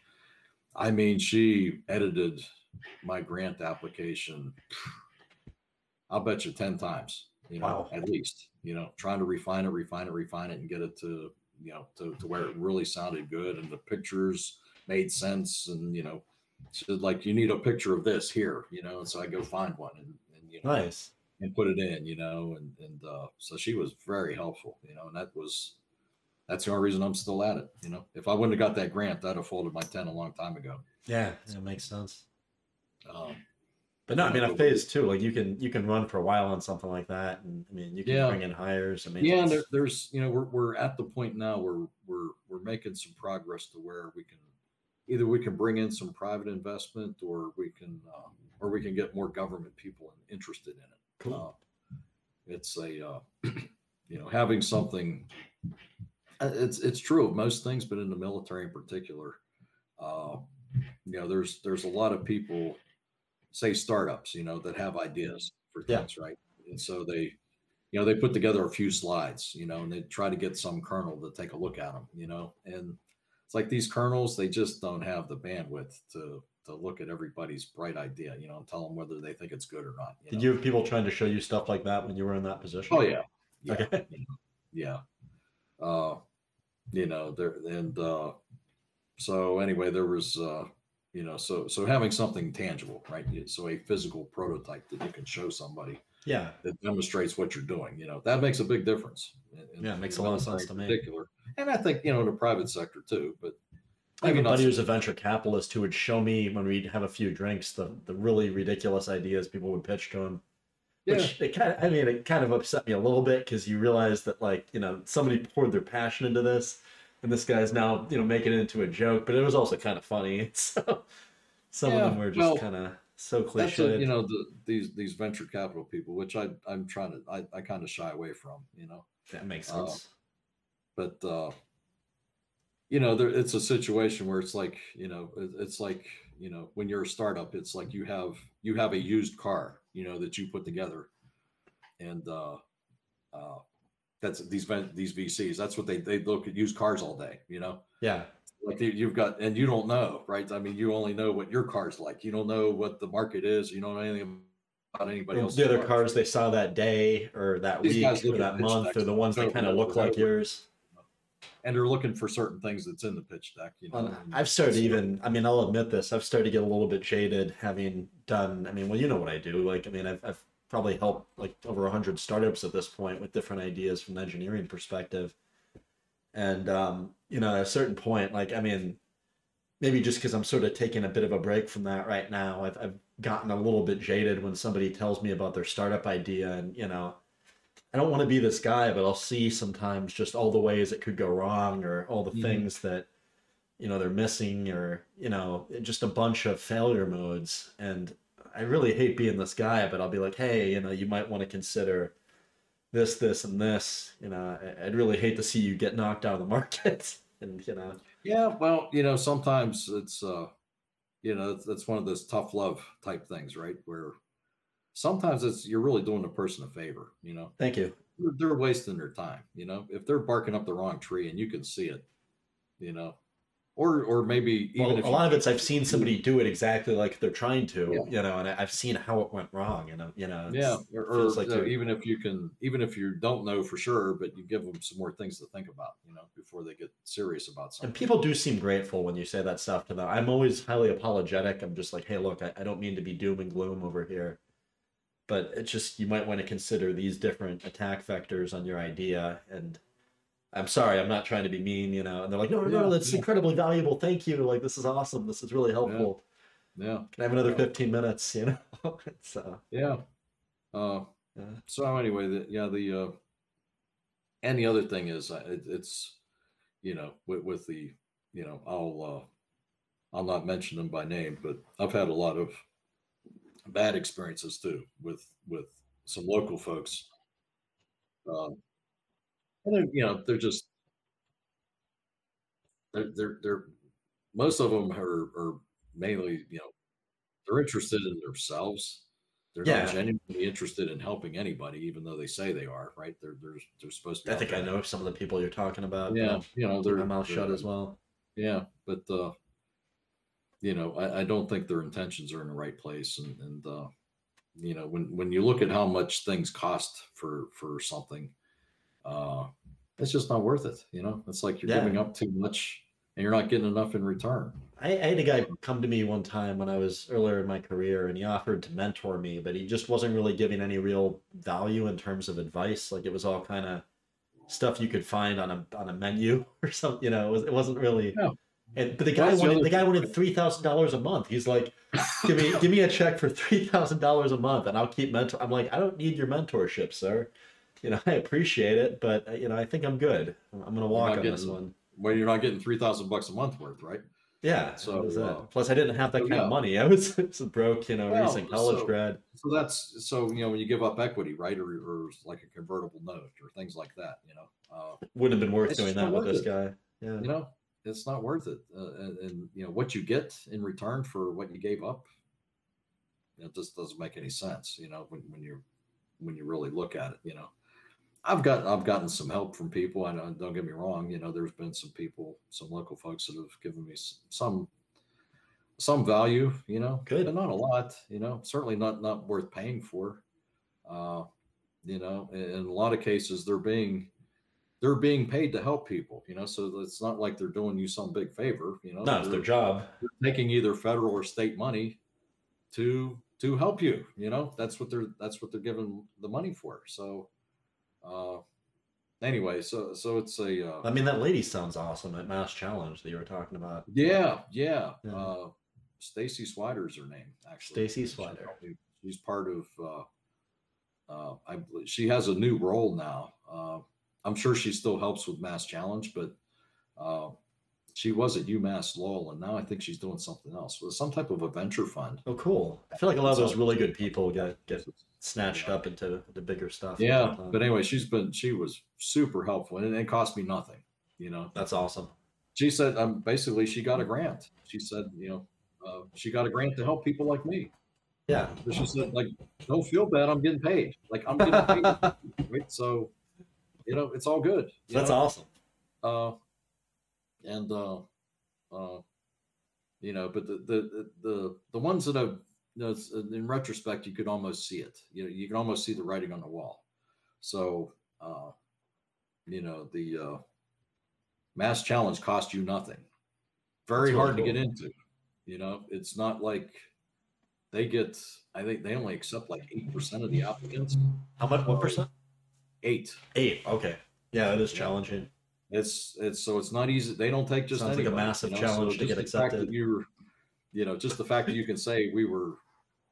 I mean, she edited my grant application. I'll bet you ten times. You know, Wow. at least. You know, trying to refine it, refine it, refine it, and get it to you know to, to where it really sounded good and the pictures made sense and you know said like you need a picture of this here you know and so i go find one and, and you know Nice. and put it in you know and and uh, so she was very helpful you know and that was that's the only reason i'm still at it you know if i wouldn't have got that grant i'd have folded my tent a long time ago Yeah, that makes sense. um, But no, I mean, a phase two, like you can you can run for a while on something like that, and I mean, you can Yeah. bring in hires. I mean, yeah and there, there's you know we're, we're at the point now where we're we're making some progress to where we can either we can bring in some private investment or we can uh, or we can get more government people interested in it cool. Uh, it's a uh, you know having something uh, it's it's true of most things but in the military in particular uh, you know there's there's a lot of people say startups you know that have ideas for Yeah. things right and so they you know they put together a few slides you know and they try to get some colonel to take a look at them you know and it's like these colonels they just don't have the bandwidth to to look at everybody's bright idea you know and tell them whether they think it's good or not Did know? you have people trying to show you stuff like that when you were in that position? Oh yeah, yeah, Okay. yeah. Uh, you know there and uh, so anyway, there was uh, you know so so having something tangible, right? So a physical prototype that you can show somebody Yeah. that demonstrates what you're doing. You know that makes a big difference. in- Yeah, it makes a lot of sense to me. Particular, and I think you know in the private sector too. But I maybe a buddy so- who's a venture capitalist who would show me when we'd have a few drinks the the really ridiculous ideas people would pitch to him. yeah, Which it kind of, I mean, it kind of upset me a little bit because you realize that like you know somebody poured their passion into this, and this guy's now you know making it into a joke. But it was also kind of funny. So some of them were just well, kind of so that's cliche. a, you know the, these these venture capital people, which I I'm trying to I, I kind of shy away from. You know. that makes uh, sense. but uh you know there it's a situation where it's like you know it, it's like you know when you're a startup it's like you have you have a used car you know that you put together and uh uh that's these ven- these vcs that's what they they look at used cars all day you know yeah. Like you- you've got and you don't know right i mean you only know what your car's like you don't know what the market is you don't know anything about anybody else the other cars they saw that day or that These week or that month or the ones that kind of look like yours. and they're looking for certain things that's in the pitch deck you know um, and I've started even, I mean, I'll admit this, I've started to get a little bit jaded having done, I mean, well, you know what I do. Like, I mean, I've, I've probably helped like over 100 startups at this point with different ideas from an engineering perspective. And, um, you know, at a certain point, like, I mean, maybe just because I'm sort of taking a bit of a break from that right now, I've, I've gotten a little bit jaded when somebody tells me about their startup idea and, you know, I don't want to be this guy, but I'll see sometimes just all the ways it could go wrong or all the Mhm. things that you know they're missing or you know just a bunch of failure modes and I really hate being this guy, but I'll be like, hey, you know, you might want to consider this, this, and this. You know, I'd really hate to see you get knocked out of the market. and you know, Yeah, well, you know, sometimes it's uh you know, that's, that's one of those tough love type things, right? Where sometimes it's you're really doing the person a favor, you know. thank you. They're, they're wasting their time, you know. If they're barking up the wrong tree and you can see it, you know. Or or maybe even Well, a lot of it's I've seen somebody do it exactly like they're trying to, Yeah. you know, and I've seen how it went wrong, and you know, yeah, or, or like you even if you can, even if you don't know for sure, but you give them some more things to think about, you know, before they get serious about something. And people do seem grateful when you say that stuff to them. I'm always highly apologetic. I'm just like, hey, look, I, I don't mean to be doom and gloom over here. But it's just, you might want to consider these different attack vectors on your idea. And I'm sorry, I'm not trying to be mean, you know. And they're like, no, no, no, that's yeah. incredibly valuable. Thank you. Like, this is awesome. This is really helpful. yeah. Can I have another Yeah. 15 minutes, you know? so, Yeah. Uh, Yeah. So anyway, the, yeah, the uh, and the other thing is, uh, it, it's you know, with, with the you know, I'll uh, I'll not mention them by name, but I've had a lot of bad experiences too with with some local folks. Uh, and they're, you know, they're just they're they're, they're most of them are, are mainly you know they're interested in themselves They're Yeah. not genuinely interested in helping anybody, even though they say they are. Right? They're they're they're supposed to. Be I think I know some of the people you're talking about. Yeah, you know they're my mouth they're- shut as well. Yeah, but uh, you know, I, I don't think their intentions are in the right place, and and uh, you know, when when you look at how much things cost for for something, uh, it's just not worth it. You know, it's like you're Yeah. giving up too much, and you're not getting enough in return. I, I had a guy come to me one time when I was earlier in my career, and he offered to mentor me, but he just wasn't really giving any real value in terms of advice. Like it was all kind of stuff you could find on a on a menu or something. You know, it, was, it wasn't really. Yeah. And but the guy That's the wanted other the guy wanted three thousand dollars a month. He's like, give me give me a check for three thousand dollars a month, and I'll keep mentor. I'm like, I don't need your mentorship, sir. You know, I appreciate it, but uh, you know, I think I'm good. I'm gonna walk on this one. Well, you're not getting three thousand bucks a month worth, right? Yeah. So, it. uh, Plus, I didn't have that kind of money. I was, I was broke, you know, Well, recent college so- grad. So that's so you know when you give up equity, right, or, or like a convertible note or things like that, you know. Uh, Wouldn't have been worth doing that with this guy. Yeah. you know it's not worth it uh, and, and you know what you get in return for what you gave up it just doesn't make any sense you know when, when you when you really look at it you know i've got i've gotten some help from people i don't, don't get me wrong you know there's been some people some local folks that have given me some some value you know Good. but not a lot you know certainly not not worth paying for uh you know in, in a lot of cases they're being they're being paid to help people, you know, so it's not like they're doing you some big favor, you know. No, it's their job. they're taking either federal or state money to to help you, you know. That's what they're that's what they're giving the money for. So uh anyway, so so it's a uh, I mean, that lady sounds awesome at Mass Challenge that you were talking about. yeah, yeah. Yeah. Uh Stacy Swider's her name, actually. Stacy She Swider. helped She's part of uh uh I she has a new role now. Uh I'm sure she still helps with Mass Challenge, but uh she was at UMass Lowell and now I think she's doing something else with some type of a venture fund. Oh, cool. I feel like a lot of those really good people get get snatched up into the bigger stuff. Yeah, but anyway, she's been she was super helpful and it cost me nothing, you know. that's awesome. She said um basically she got a grant. She said, you know, uh, she got a grant to help people like me. Yeah. But she said, like, don't feel bad. I'm getting paid. Like, I'm getting paid. right? So, you know, it's all good. That's know? awesome. Uh, and, uh, uh, you know, but the, the, the, the ones that have, you know, it's- in retrospect, you could almost see it. You know, you can almost see the writing on the wall. So, uh, you know, the, uh, mass challenge cost you nothing. Very That's hard to get into. You know, it's not like they get, I think they only accept like 8% of the applicants. How much? What percent? Eight. Eight. Okay. Yeah, it is challenging. It's it's so it's not easy. They don't take just Sounds like a massive you know? challenge to get the fact that accepted. You're, you know, just the fact that you can say we were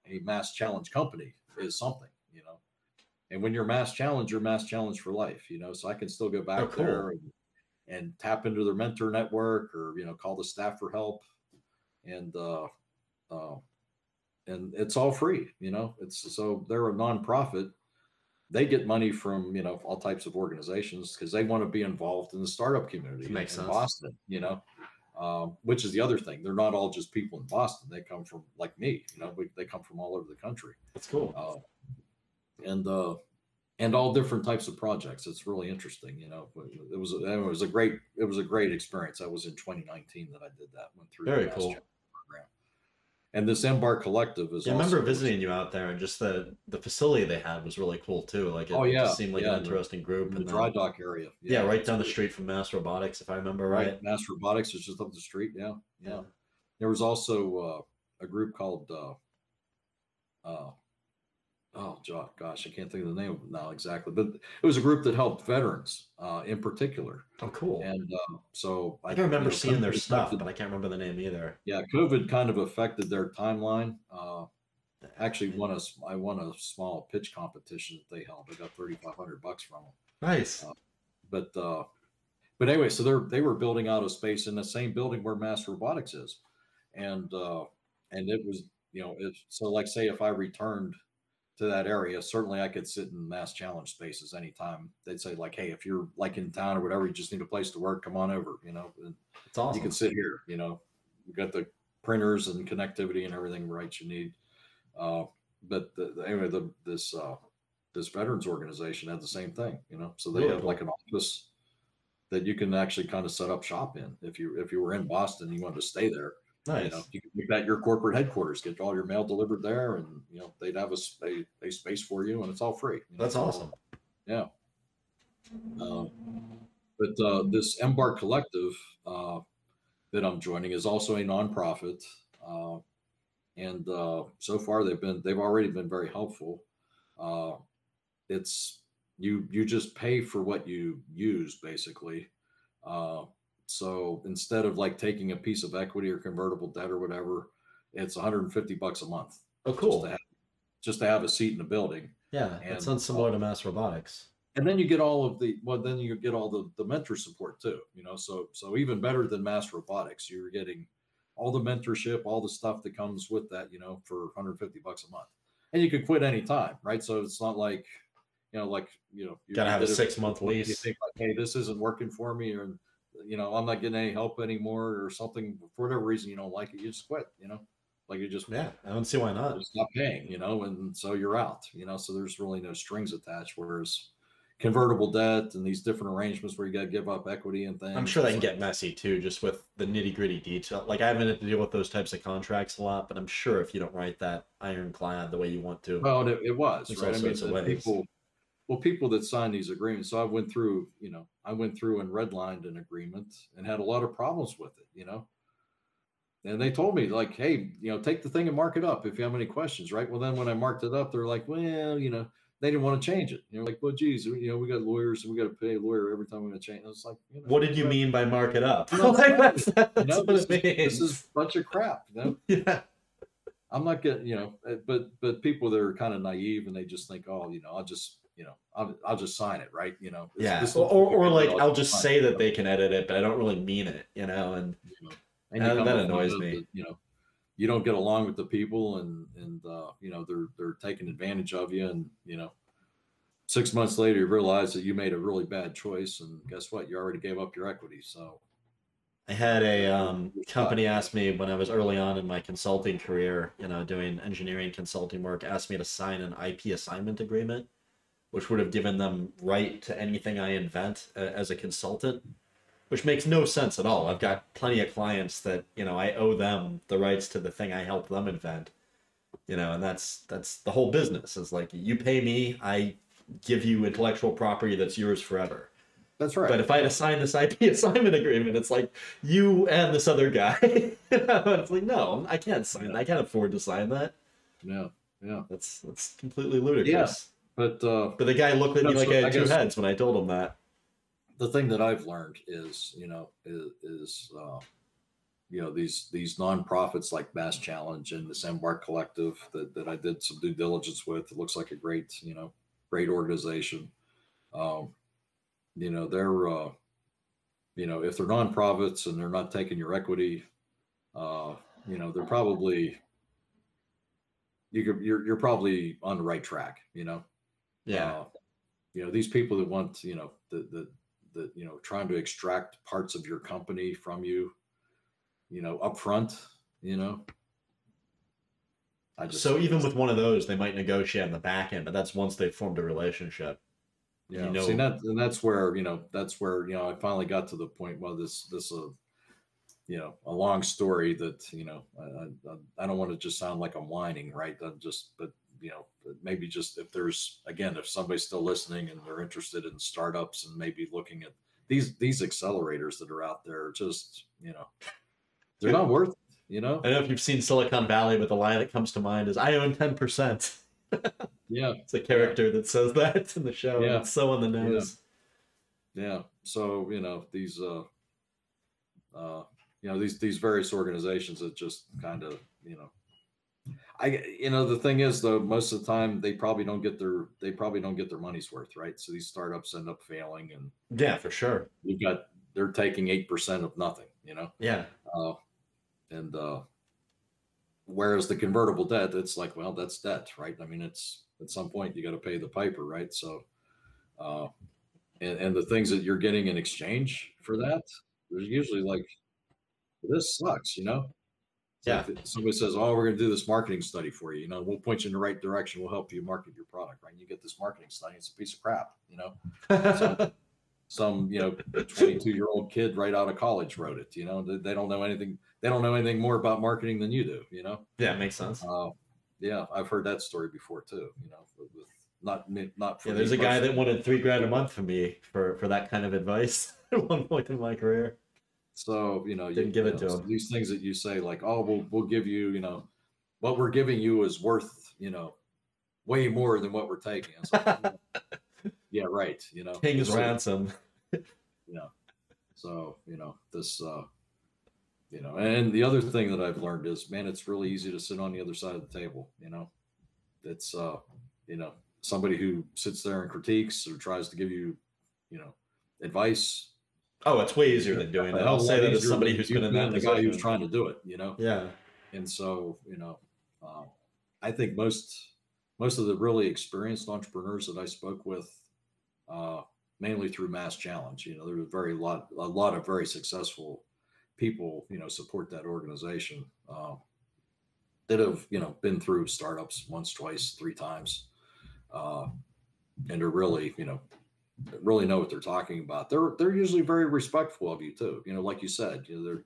a mass challenge company is something, you know. And when you're mass challenge, you're mass challenge for life, you know. So I can still go back Oh, cool. there and, and tap into their mentor network or you know call the staff for help, and uh, uh, and it's all free, you know. It's so they're a nonprofit they get money from you know all types of organizations because they want to be involved in the startup community in- Makes in sense. Boston. You know, um, which is the other thing. They're not all just people in Boston. They come from like me. You know, we, they come from all over the country, That's cool. uh, and uh, and all different types of projects. It's really interesting. You know, But it was a, it was a great it was a great experience. I was in 2019 that I did that. Went through Very cool. Program. And this Embark Collective is. Yeah, I remember visiting you out there, and just the the facility they had was really cool too. Like it Oh, just yeah, seemed like yeah, an interesting group. in the dry dock area. yeah, right it's down the street from Mass Robotics, if I remember right? right. Mass Robotics is just up the street. Yeah, yeah. There was also uh, a group called, uh, uh, oh gosh, I can't think of the name now exactly, but it was a group that helped veterans uh, in particular. Oh, cool. And uh, so I can remember you know, seeing their stuff, affected- but I can't remember the name either. yeah, COVID kind of affected their timeline. Uh, actually, won a I won a small pitch competition that they held. I got thirty five hundred bucks from them. Nice. Uh, but uh but anyway so they're they were building out a space in the same building where mass robotics is and uh and it was you know if so like say if i returned to that area certainly i could sit in mass challenge spaces anytime they'd say like hey if you're like in town or whatever you just need a place to work come on over you know and It's awesome. you can sit here you know we got the printers and connectivity and everything right you need uh but the, the, anyway, the this uh, this veterans organization had the same thing, you know. So they have like an office that you can actually kind of set up shop in if you if you were in Boston you wanted to stay there. Nice. You know, you can make that your corporate headquarters, get all your mail delivered there, and you know they'd have a, a, a space for you, and it's all free. You know? That's awesome. Yeah. Um, but uh, this Embark Collective uh, that I'm joining is also a nonprofit, uh, and uh, so far they've been they've already been very helpful. Uh, it's you you just pay for what you use basically. So instead of like taking a piece of equity or convertible debt or whatever, it's 150 bucks a month. Oh, cool. Just to have, just to have a seat in the building. Yeah, And, it sounds similar to mass robotics. and then you get all of the well then you get all the the mentor support too you know so so even better than mass robotics you're getting all the mentorship all the stuff that comes with that you know for 150 bucks a month and you can quit anytime right so it's not like you know like you know you Gotta have a six month lease. you think like hey this isn't working for me or you know i'm not getting any help anymore or something for whatever reason you don't like it you just quit you know like you just Yeah, I don't see why not. just stop paying, you know, and so you're out, you know. So there's really no strings attached. Whereas convertible debt and these different arrangements where you got to give up equity and things. I'm sure they can get messy too, just with the nitty gritty detail. Like I haven't had to deal with those types of contracts a lot, but I'm sure if you don't write that ironclad the way you want to, Well, it, it was right. I mean, people, well, people that sign these agreements. So I went through, you know, I went through and redlined an agreement and had a lot of problems with it, you know. And they told me like, hey, you know, take the thing and mark it up if you have any questions, right? Well, then when I marked it up, they're like, well, you know, they didn't want to change it. You're like, well, geez, you know, we got lawyers and we got to pay a lawyer every time we going to change. It's like, you know, what did you mean by mark it up? Like, that's, that's You know, this, is, this is a bunch of crap. You know, yeah, I'm not getting, you know, uh, but but people that are kind of naive and they just think, oh, you know, I'll just, you know, I'll, I'll just sign it, right? You know, this- yeah. this Or, or, or like I'll just say it, that they can edit it, but I don't really mean it, you know. And know, and you that- that annoys me. that, you know, you don't get along with the people, and and uh, you know they're they're taking advantage of you, and you know, six months later you realize that you made a really bad choice, and guess what? You already gave up your equity. So I had a um, company tough. ask me when I was early on in my consulting career, you know, doing engineering consulting work, asked me to sign an IP assignment agreement, which would have given them right to anything I invent uh, as a consultant, which makes no sense at all. I've got plenty of clients that you know I owe them the rights to the thing I help them invent, you know, and that's that's the whole business. Is like you pay me, I give you intellectual property that's yours forever. that's right. But if I had to sign this IP assignment agreement, it's like you and this other guy. It's like no, I can't sign that. I can't afford to sign that. yeah, yeah, That's that's completely ludicrous. But uh, But the guy looked at me like I had I two heads when I told him that. the thing that I've learned is, you know, is, is uh, you know, these these nonprofits like Mass Challenge and this Embark Collective that, that I did some due diligence with. It looks like a great, you know, great organization. Um, you know, they're, uh, you know, if they're nonprofits and they're not taking your equity, uh, you know, they're probably you could, you're you're probably on the right track. You know, Yeah. uh, you know these people that want you know the, the, that you know trying to extract parts of your company from you you know up front you know i just so even with one of those, they might negotiate on the back end, but that's once they've formed a relationship. yeah you know- see that and that's where you know that's where you know i finally got to the point well this this uh you know a long story that you know i, I, I don't want to just sound like i'm whining right i'm just but you know maybe just if there's again if somebody's still listening and they're interested in startups and maybe looking at these these accelerators that are out there just you know they're not worth it, you know I know if you've seen Silicon Valley, but the line that comes to mind is I own ten percent. yeah It's a character that says that in the show. Yeah. It's so on the nose. yeah so you know these uh uh you know these these various organizations that just kind of you know i you know the thing is though most of the time they probably don't get their they probably don't get their money's worth right? So these startups end up failing and Yeah, for sure. you've got they're taking 8% of nothing you know? Yeah. uh and uh whereas the convertible debt it's like well that's debt right? I mean it's at some point you got to pay the piper right? So uh and, and the things that you're getting in exchange for that there's usually like this sucks you know So Yeah. if somebody says, "Oh, we're going to do this marketing study for you," you know, we'll point you in the right direction. We'll help you market your product, right? You get this marketing study; it's a piece of crap, you know. Some, you know, twenty-two-year-old kid right out of college wrote it. You know, they, they don't know anything. They don't know anything more about marketing than you do. You know. yeah, makes sense. Uh, yeah, I've heard that story before too. You know, with, with not not. For Yeah, there's a guy that wanted three grand a month from me for for that kind of advice at one point in my career. So you know, you, Didn't give you it to so him. These things that you say, like, "Oh, we'll we'll give you," you know, what we're giving you is worth, you know, way more than what we're taking. Like, "Mm, yeah, right. You know, King's So, ransom. You know, so you know this. uh you know, and the other thing that I've learned is, man, it's really easy to sit on the other side of the table. You know, it's uh, you know, somebody who sits there and critiques or tries to give you, you know, advice. Oh, it's way easier than doing it. I'll say that as somebody who's been in that the guy who's trying to do it. You know, Yeah. and so you know uh, i think most most of the really experienced entrepreneurs that i spoke with uh, mainly through mass challenge you know there's a very lot a lot of very successful people you know support that organization uh, that have you know been through startups once twice three times uh, and are really you know really know what they're talking about. They're they're usually very respectful of you too. You know like you said you know they're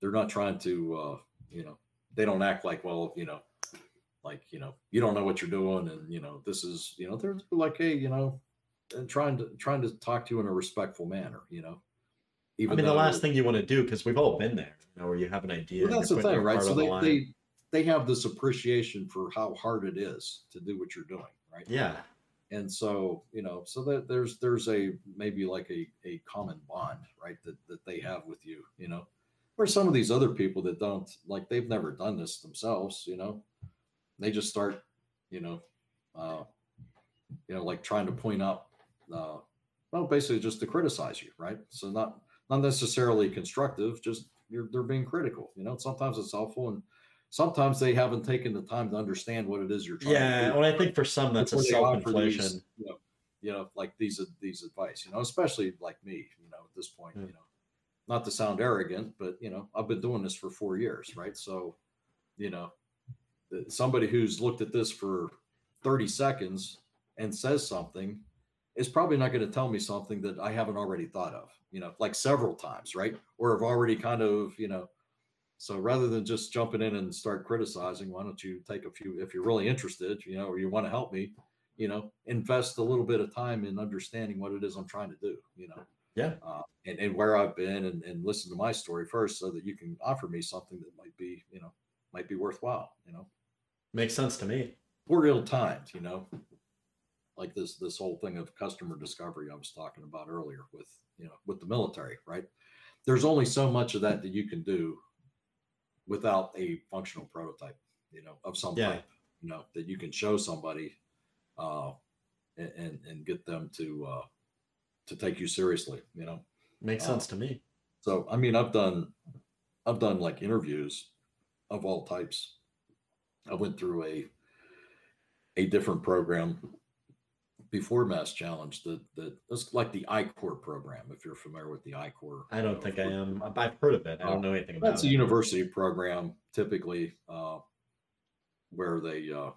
they're not trying to uh, you know they don't act like well you know like you know you don't know what you're doing and you know this is you know they're like hey you know and trying to trying to talk to you in a respectful manner you know? I mean, the last thing you want to do, because we've all been there, you know, where you have an idea. well, that's the thing right? so on the they, they they have this appreciation for how hard it is to do what you're doing right? Yeah. And so you know so that there's there's a maybe like a, a common bond right that, that they have with you you know? Where some of these other people that don't like they've never done this themselves you know? They just start you know uh you know like trying to point out uh well basically just to criticize you right? So not not necessarily constructive just you're they're being critical you know? Sometimes it's helpful and sometimes they haven't taken the time to understand what it is you're trying to Yeah. do Well, I think for some, that's a before they self offer these, inflation. You know, you know, like these these advice, you know, especially like me, you know, at this point, you know, not to sound arrogant, but you know, I've been doing this for four years, right? So, you know, somebody who's looked at this for 30 seconds and says something is probably not going to tell me something that I haven't already thought of, you know, like several times, right? Or have already kind of, you know, so rather than just jumping in and start criticizing, why don't you take a few, if you're really interested, you know, or you want to help me, you know, invest a little bit of time in understanding what it is I'm trying to do, you know, Yeah. uh, and, and where I've been and, and listen to my story first so that you can offer me something that might be, you know, might be worthwhile, you know, Makes sense to me. ill timed, you know, like this, this whole thing of customer discovery I was talking about earlier with, you know, with the military, right? There's only so much of that that you can do without a functional prototype, you know, of some Yeah. type, you know, that you can show somebody, uh, and, and, get them to, uh, to take you seriously, you know? Makes Uh, sense to me. So, I mean, I've done, I've done like interviews of all types. I went through a, a different program before Mass Challenge that, that it's like the I-Corps program. If you're familiar with the I-Corps. I don't think I am. I've- heard of it. I don't know anything about That's a university program typically, uh, where they, uh,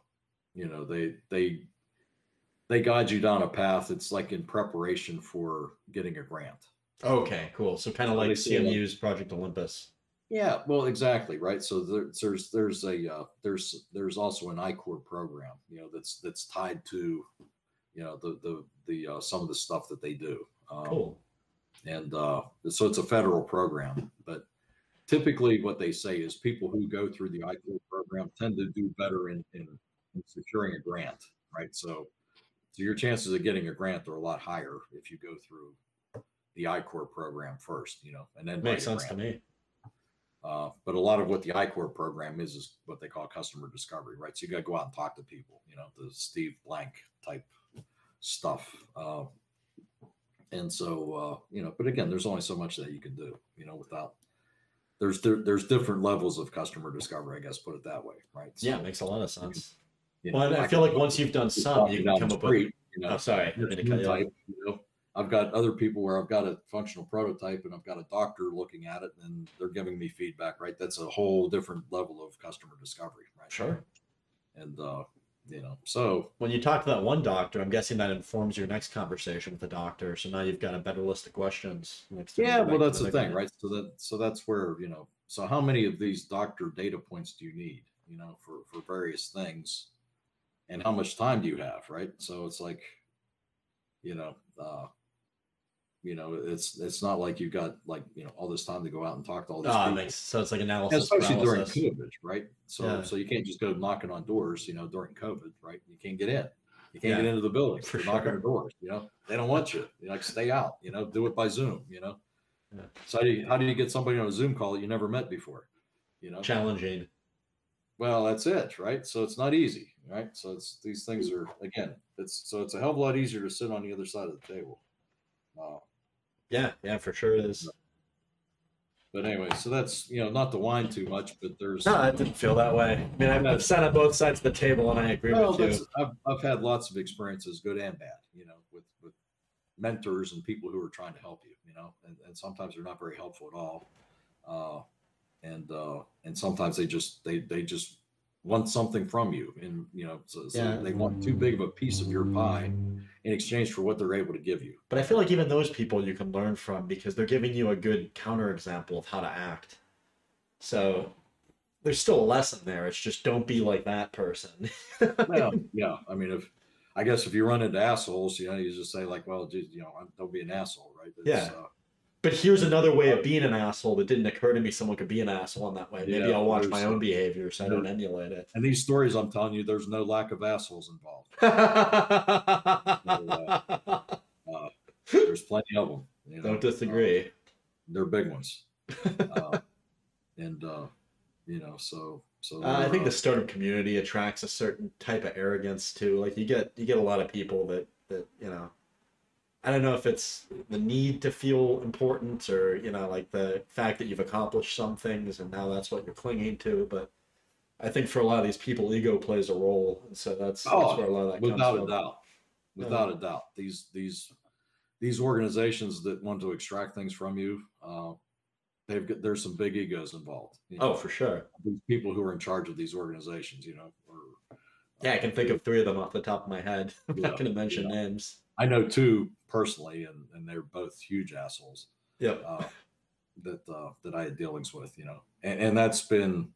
you know, they, they, they guide you down a path. It's like in preparation for getting a grant. Okay, cool. So kind of like say, like- CMU's Project Olympus. Yeah, well, exactly, right. So there, there's there's a uh, there's there's also an I-Corps program, you know, that's that's tied to, you know, the the the uh, some of the stuff that they do. Um, Cool. And uh, so it's a federal program, but typically what they say is people who go through the I-Corps program tend to do better in, in, in securing a grant, right? So so your chances of getting a grant are a lot higher if you go through the I-Corps program first, you know, and then Makes sense to me. Uh, but a lot of what the I-Corps program is is what they call customer discovery, right? So you got to go out and talk to people, you know, the Steve Blank type stuff. Uh, and so, uh, you know, but again, there's only so much that you can do, you know, without. There's there, there's different levels of customer discovery, I guess, put it that way, right? Yeah, So, it makes a lot of sense. you Well, know, I I feel like once you've done some, you you can come the up with. street, you know, Oh, sorry. I your didn't mean to cut you off. type, you know, I've got other people where I've got a functional prototype and I've got a doctor looking at it and they're giving me feedback, right? That's a whole different level of customer discovery, right? Sure. And uh, you know, so When you talk to that one doctor, I'm guessing that informs your next conversation with the doctor. So now you've got a better list of questions. Yeah, well that's the next thing, right? So that so that's where, you know, so how many of these doctor data points do you need, you know, for for various things? And how much time do you have, right? So it's like, you know, uh you know, it's it's not like you've got like you know all this time to go out and talk to all these Oh, people. makes so it's like analysis especially during. COVID, right? So Yeah. so you can't just go knocking on doors, you know, during COVID, right? You can't get in. You can't Yeah, get into the building. for They're knocking sure. on doors, you know. They don't want you. You like stay out, you know, do it by Zoom, you know. Yeah. So how do you, how do you get somebody on a Zoom call that you never met before? You know, Challenging. well, that's it, right? So it's not easy, right? So it's these things are again, it's so it's a hell of a lot easier to sit on the other side of the table. Uh, Yeah, yeah, for sure it is. but anyway, so that's you know not to whine too much, but there's No, I didn't feel that way. I mean, I've, sat on both sides of the table, and I agree Well, with you. I've, I've had lots of experiences, good and bad, you know, with, with mentors and people who are trying to help you, you know, and, and sometimes they're not very helpful at all. Uh, and, uh, and sometimes they just, they, they just want something from you and, you know, so, so Yeah. they want too big of a piece of your pie in exchange for what they're able to give you. But I feel like even those people you can learn from because they're giving you a good counterexample of how to act. So there's still a lesson there. It's just don't be like that person. Well, yeah. I mean, if, I guess if you run into assholes, you know, you just say like, well, just, you know, don't be an asshole, right? It's, Yeah. Uh, But here's another way of being an asshole that didn't occur to me. Someone could be an asshole in that way. Maybe Yeah, I'll watch my own behavior so I don't emulate it. and these stories I'm telling you, there's no lack of assholes involved. There's plenty of them. You know, don't disagree. Uh, they're big ones, uh, and uh, you know, so so. Uh, I think they're, the startup community attracts a certain type of arrogance too. Like you get you get a lot of people that that you know. I don't know if it's the need to feel important or you know like the fact that you've accomplished some things and now that's what you're clinging to. But I think for a lot of these people, ego plays a role, and so that's, that's Oh, where a lot of that without comes a from. doubt, without a doubt, these these these organizations that want to extract things from you, uh, they've got there's some big egos involved. you Oh, for sure. these people who are in charge of these organizations, you know, or Yeah, I can think of three of them off the top of my head. I'm Yeah, not going to mention yeah. names. I know two personally, and and they're both huge assholes. Yep. uh, that uh, that I had dealings with, you know, and, and that's been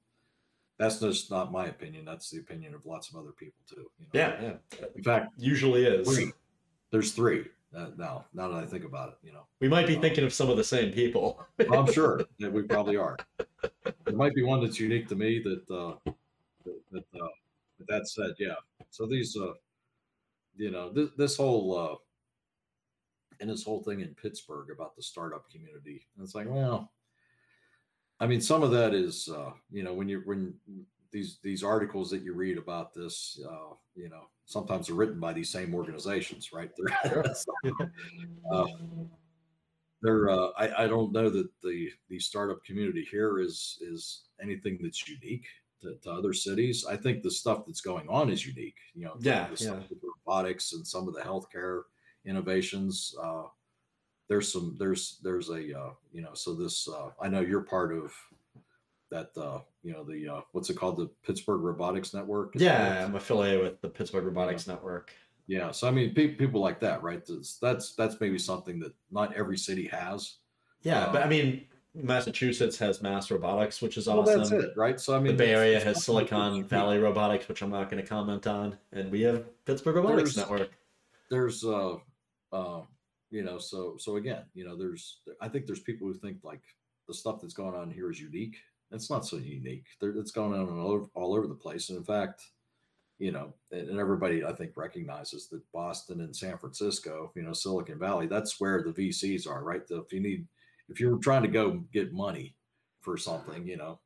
that's just not my opinion. That's the opinion of lots of other people too. You know? Yeah, yeah. In fact, Usually is. three. There's three uh, now. Now that I think about it, you know, We might be Um, thinking of some of the same people. I'm sure that we probably are. There might be one that's unique to me. That uh, that, that uh, that said, yeah. So these, uh, you know, this, this whole uh, and this whole thing in Pittsburgh about the startup community. And it's like, well, I mean, some of that is, uh, you know, when you when these these articles that you read about this, uh, you know, sometimes they're written by these same organizations, right? They're, uh, they're uh, I, I don't know that the the startup community here is is anything that's unique to, to other cities. I think the stuff that's going on is unique. You know, Yeah, yeah. robotics and some of the healthcare innovations. Uh, there's some there's there's a uh, you know so this uh, I know you're part of that uh, you know the uh, what's it called the Pittsburgh Robotics Network. Yeah, I'm affiliated with the Pittsburgh Robotics Network. yeah. So I mean, pe- people like that, right? That's, that's that's maybe something that not every city has. Yeah, but I Um, mean, Massachusetts has Mass Robotics, which is Well, awesome. that's it, right? So I mean, the Bay Area has Silicon Valley Robotics, which I'm not going to comment on, and we have Pittsburgh Robotics There's- Network. There's, uh, uh, you know, so so again, you know, there's I think there's people who think like the stuff that's going on here is unique. It's not so unique. There, it's going on all over, all over the place, and in fact, you know, and, everybody I think recognizes that Boston and San Francisco, you know, Silicon Valley, that's where the VCs are, right? The, if you need, if you're trying to go get money for something, you know,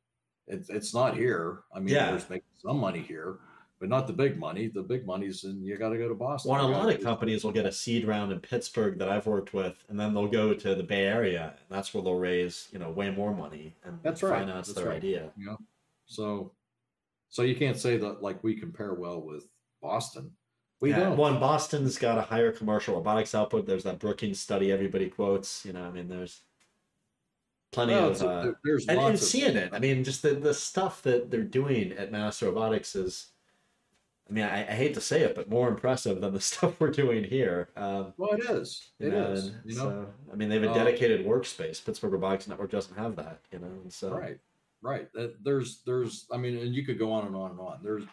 it's it's not here. I mean, Yeah. there's making some money here, but not the big money. The big money's and you got to go to Boston. Well, a lot of companies will get a seed round in Pittsburgh that I've worked with, and then they'll go to the Bay Area, and that's where they'll raise, you know, way more money and That's right, finance that's their right. idea. you know so so you can't say that like we compare well with boston We yeah, don't. one Boston's got a higher commercial robotics output. There's that Brookings study everybody quotes. You know, I mean, there's plenty Well, of uh, there's and, and seeing it. I mean, just the the stuff that they're doing at Mass Robotics is. I mean, I, I hate to say it, but more impressive than the stuff we're doing here. Um, Well, it is. you It know, is. You know, so, I mean, they have a Uh, dedicated workspace. Pittsburgh Robotics Network doesn't have that, you know. And so, right, right. There's, there's. I mean, and you could go on and on and on. There's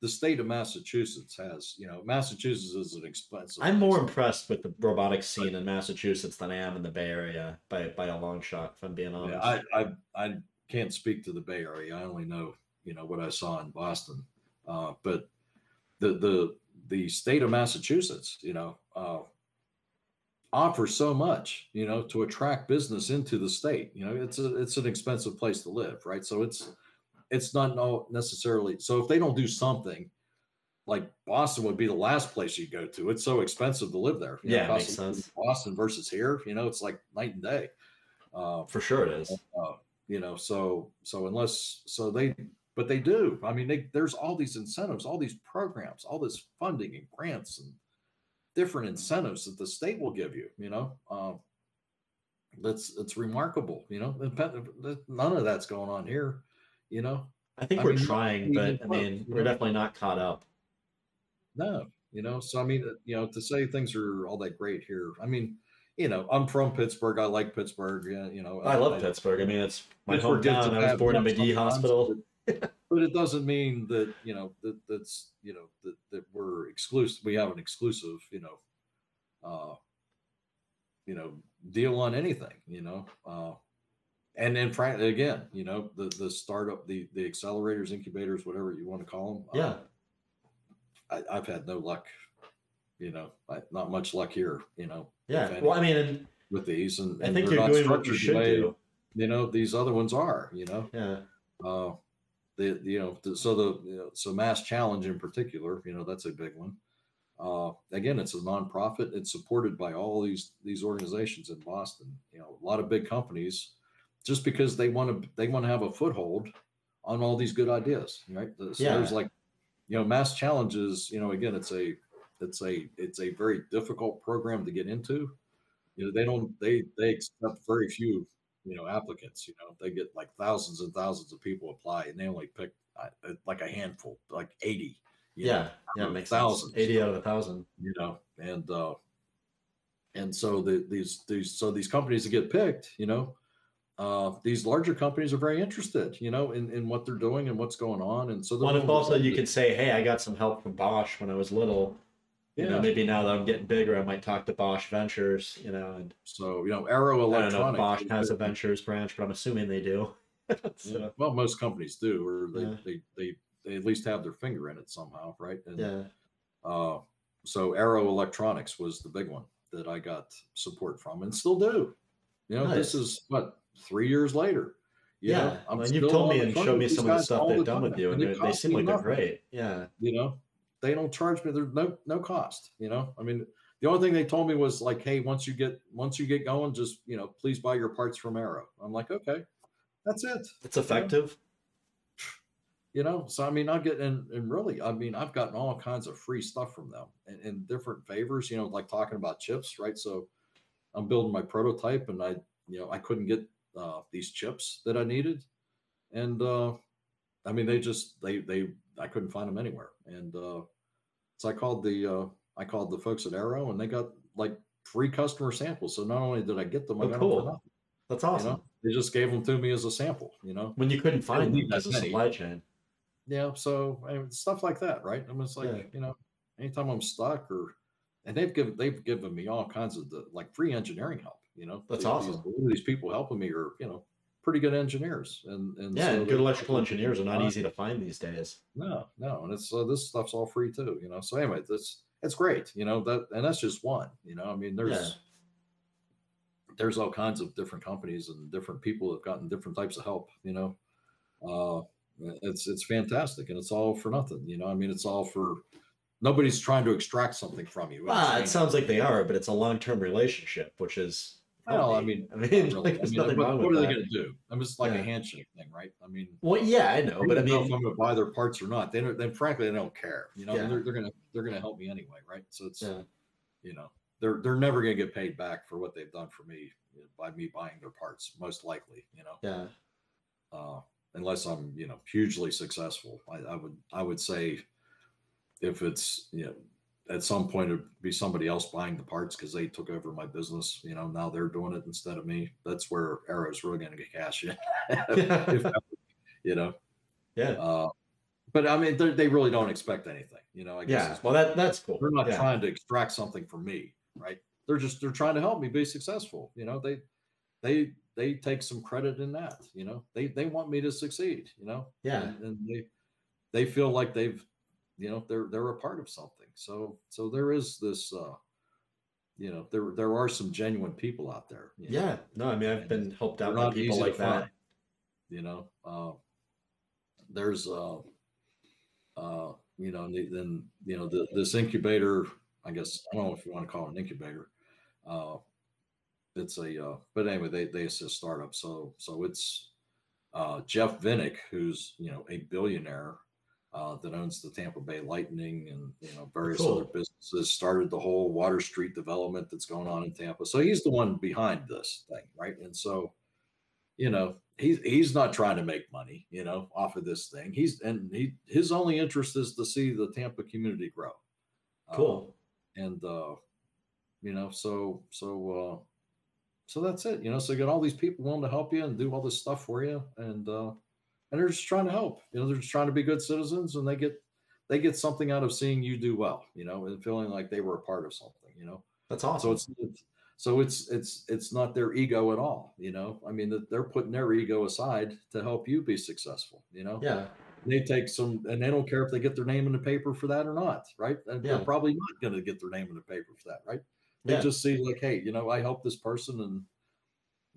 the state of Massachusetts has. You know, Massachusetts is an expensive. I'm more place. impressed with the robotics scene in Massachusetts than I am in the Bay Area by by a long shot. If I'm being honest. Yeah, I, I, I can't speak to the Bay Area. I only know, you know, what I saw in Boston. Uh, but the the the state of Massachusetts, you know, uh, offers so much, you know, to attract business into the state. You know, it's a it's an expensive place to live, right? So it's it's not no necessarily. So if they don't do something. Like Boston would be the last place you go to. It's so expensive to live there. You know, Yeah, makes cost of living sense. Boston versus here, you know, it's like night and day. Uh, For sure, it is. uh, you know so so unless so they but they do i mean they, there's all these incentives all these programs all this funding and grants and different incentives that the state will give you you know um that's it's remarkable you know none of that's going on here you know I think I we're mean, trying, but I mean, we're know? definitely not caught up. no you know so i mean uh, you know to say things are all that great here i mean you know i'm from pittsburgh i like pittsburgh yeah, you know I love Pittsburgh. I mean, it's my Pittsburgh hometown. I was born in Magee Hospital. but, but it doesn't mean that you know that that's you know that, that we're exclusive. We have an exclusive, you know, uh, you know, deal on anything, you know, uh, and then frankly, again, you know, the the startup, the the accelerators, incubators, whatever you want to call them. Yeah, I, I've had no luck, you know, I, not much luck here, you know, yeah. if Well, I mean, and with these, and, I think they're you're not doing what you structured should way, do. you know these other ones are, you know Yeah, uh the you know the, so the you know, so mass challenge in particular you know that's a big one uh again it's a nonprofit it's supported by all these these organizations in boston you know a lot of big companies just because they want to they want to have a foothold on all these good ideas right so Yeah. there's like you know mass challenges you know again it's a it's a it's a very difficult program to get into you know they don't they they accept very few you know applicants you know they get like thousands and thousands of people apply and they only pick uh, uh, like a handful like 80 you know, yeah, yeah. makes thousands. sense. Eighty out of a thousand. you know and uh and so the these these so these companies that get picked you know uh these larger companies are very interested you know in in what they're doing and what's going on and so they're if also you could say, "Hey, I got some help from Bosch when I was little." You know, Yeah. maybe now that I'm getting bigger, I might talk to Bosch Ventures. You know, and so you know arrow I don't know if electronics Bosch has a Ventures branch, but I'm assuming they do. so, Yeah. Well, most companies do, or they, Yeah. they, they, they at least have their finger in it somehow, right? And yeah, uh, so Arrow Electronics was the big one that I got support from and still do. You know, this is what three years later. you know, yeah. I'm Well, and you've told me and showed me some of the stuff they've done with you, and they're- they seem like they're great. Yeah, You know, they don't charge me. There's no no cost. You know, I mean, the only thing they told me was like, hey, once you get once you get going, just you know, please buy your parts from Arrow. I'm like, okay, that's it. it's effective. you know so i mean i get and, and really i mean i've gotten all kinds of free stuff from them and, and different favors you know like talking about chips right so i'm building my prototype and i you know i couldn't get uh, these chips that i needed and uh i mean they just they they i couldn't find them anywhere and uh so i called the uh i called the folks at arrow and they got like free customer samples so not only did i get them i Oh, got cool. them for nothing That's you awesome. know they just gave them to me as a sample you know When you couldn't find them need because that of many. supply chain. yeah so I mean, stuff like that right i'm just like Yeah. you know anytime i'm stuck or and they've given they've given me all kinds of the, like free engineering help you know That's These- awesome. these, these people helping me are you know pretty good engineers and and Yeah, so and good electrical engineers are not easy to find these days. no no and it's uh, this stuff's all free too you know so anyway this it's great you know that and that's just one you know i mean there's Yeah. there's all kinds of different companies and different people have gotten different types of help you know uh it's it's fantastic and it's all for nothing you know i mean it's all for nobody's trying to extract something from you Ah, it sounds like they are, but it's a long-term relationship, which is Well, I me. mean, I mean, like. I mean, what, what are that. they going to do? I'm just like Yeah. a handshake thing, right? I mean, Well, yeah, I know, I but I don't know if I'm going to buy their parts or not. They don't. Then, frankly, they don't care. You know, Yeah. they're, they're going to they're going to help me anyway, right? So it's yeah, you know they're they're never going to get paid back for what they've done for me you know, by me buying their parts, most likely. You know, yeah, uh, unless I'm you know hugely successful. I, I would I would say if it's you know at some point it'd be somebody else buying the parts because they took over my business. You know now they're doing it instead of me. That's where Arrow's really going to get cash in. if, you know, yeah, uh, but I mean they they really don't expect anything. You know, I guess yeah. Well, that that's cool. they're not yeah. trying to extract something from me, right? They're just they're trying to help me be successful. You know, they they they take some credit in that. You know, they they want me to succeed. You know, Yeah. and, and they they feel like they've you know they're they're a part of something. So so there is this. uh you know, there there are some genuine people out there. you know. Yeah, no, I mean, I've And been helped out by people like that. find, you know uh, there's uh, uh, you know then you know the, this incubator i guess i don't know if you want to call it an incubator uh, it's a uh, but anyway they, they assist startups so so it's uh, jeff vinik who's you know a billionaire uh, that owns the tampa bay lightning and you know various Cool. other businesses started the whole water street development that's going on in tampa. So he's the one behind this thing right? And so you know he's he's not trying to make money you know off of this thing. He's and he his only interest is to see the tampa community grow. Uh, Cool. and uh you know so so uh so that's it you know? So you got all these people willing to help you and do all this stuff for you and uh and they're just trying to help. You know they're just trying to be good citizens and they get they get something out of seeing you do well you know and feeling like they were a part of something you know? That's so awesome. it's, it's so it's it's it's not their ego at all you know? I mean that they're putting their ego aside to help you be successful you know? Yeah, they take some and they don't care if they get their name in the paper for that or not right? And Yeah. they're probably not going to get their name in the paper for that right? They yeah, just see like hey you know i helped this person and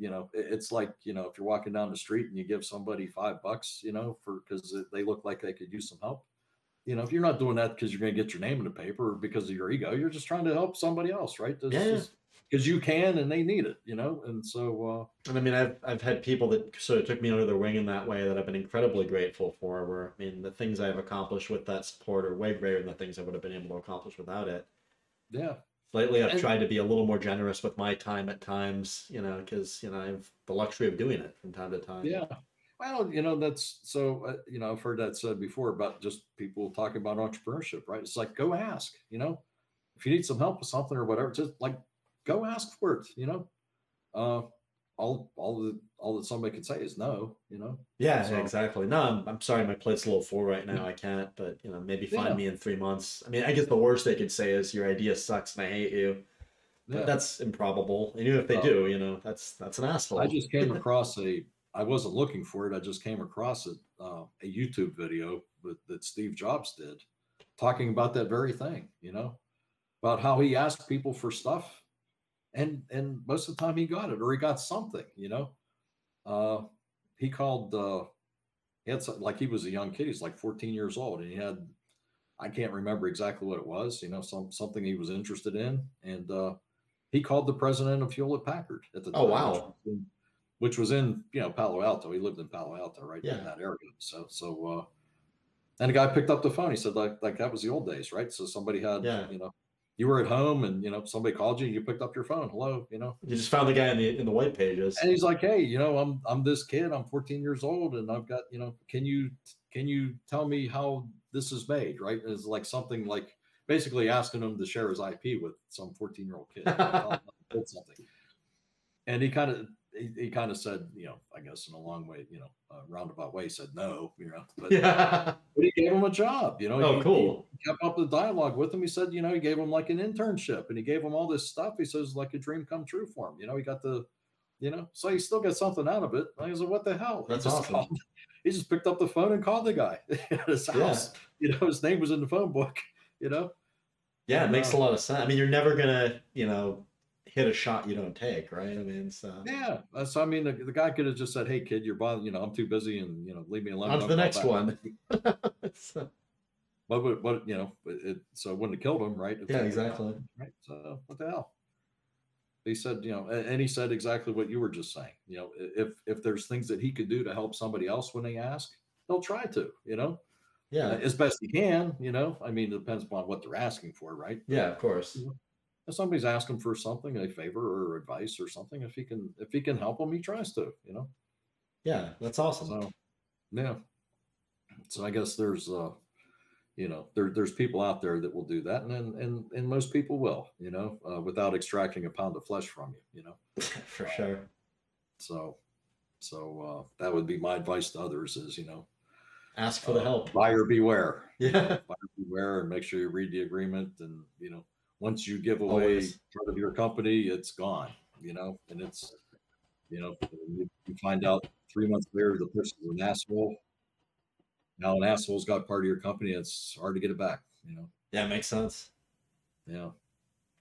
you know it's like you know if you're walking down the street and you give somebody five bucks you know for because they look like they could use some help you know if you're not doing that because you're going to get your name in the paper or because of your ego you're just trying to help somebody else right Yeah. because you can and they need it you know and so uh And I mean, I've I've had people that sort of took me under their wing in that way that I've been incredibly grateful for. Where I mean, the things I've accomplished with that support are way greater than the things I would have been able to accomplish without it. yeah Lately, I've And- tried to be a little more generous with my time at times, you know, because you know I have the luxury of doing it from time to time. Yeah. Well, you know, that's so, uh, you know, I've heard that said before about just people talking about entrepreneurship, right? It's like, go ask, you know, if you need some help with something or whatever, just like go ask for it, you know. Uh, all, all that, all that somebody could say is no, you know. Yeah, So- exactly. No, I'm, I'm sorry, my plate's a little full right now. I can't, but you know, maybe find Yeah. me in three months. I mean, I guess the worst they could say is your idea sucks and I hate you. But Yeah. that's improbable. And even if they Oh. do, you know, that's that's an asshole. I just came across a, I wasn't looking for it. I just came across it, uh, a YouTube video that, that Steve Jobs did talking about that very thing, you know, about how he asked people for stuff and, and most of the time he got it or he got something, you know, uh, he called, uh, he had like he was a young kid. He's like 14 years old and he had, I can't remember exactly what it was, you know, some, something he was interested in. And, uh, he called the president of Hewlett Packard at the time. Oh, which wow. was in- Which was in, you know, Palo Alto. He lived in Palo Alto, right Yeah. in that area. So, so, uh, and the guy picked up the phone. He said, like, like that was the old days, right? So somebody had, Yeah. you know, you were at home and, you know, somebody called you and you picked up your phone. Hello, you know, You just found the guy in the in the white pages. and he's like, Hey, you know, I'm, I'm this kid, I'm 14 years old and I've got, you know, can you, can you tell me how this is made? Right. It's like something like basically asking him to share his IP with some 14 year old kid. you know, tell him how to build something. And he kind of, he, he kind of said, you know, I guess in a long way, you know, a roundabout way, said no, you know, but, yeah. but he gave him a job, you know. Oh, he- cool. He kept up the dialogue with him. He said, you know, he gave him like an internship and he gave him all this stuff. He says, like a dream come true for him. You know, he got the, you know, so he still got something out of it. And I said, what the hell? That's just awesome. called- he just picked up the phone and called the guy at his Yeah. You know, his name was in the phone book, you know. Yeah, it makes uh, a lot of sense. I mean, you're never gonna, you know, hit a shot you don't take, right? I mean, so Yeah. uh, So I mean, the, the guy could have just said, "Hey, kid, you're bothering. You know, I'm too busy, and you know, leave me alone." on to the next one. So, would what you know? It, so it wouldn't have killed him, right? if Yeah, exactly. Right. So what the hell? he said, you know, and he said exactly what you were just saying. You know, if if there's things that he could do to help somebody else when they ask, he'll try to. You know, yeah, uh, as best he can. You know, I mean, it depends upon what they're asking for, right? Yeah, of course. If somebody's asking for something, a favor or advice or something, if he can if he can help them, he tries to. You know. Yeah, that's awesome. So, yeah. So I guess there's uh you know there, there's people out there that will do that and and and most people will you know uh, without extracting a pound of flesh from you you know for sure so so uh, that would be my advice to others is you know ask for the uh, help buyer beware yeah buyer beware and make sure you read the agreement and you know once you give away Always. part of your company it's gone you know and it's you know you, find out three months later the person's an asshole. Now an asshole's got part of your company it's hard to get it back you know. Yeah makes sense. Yeah.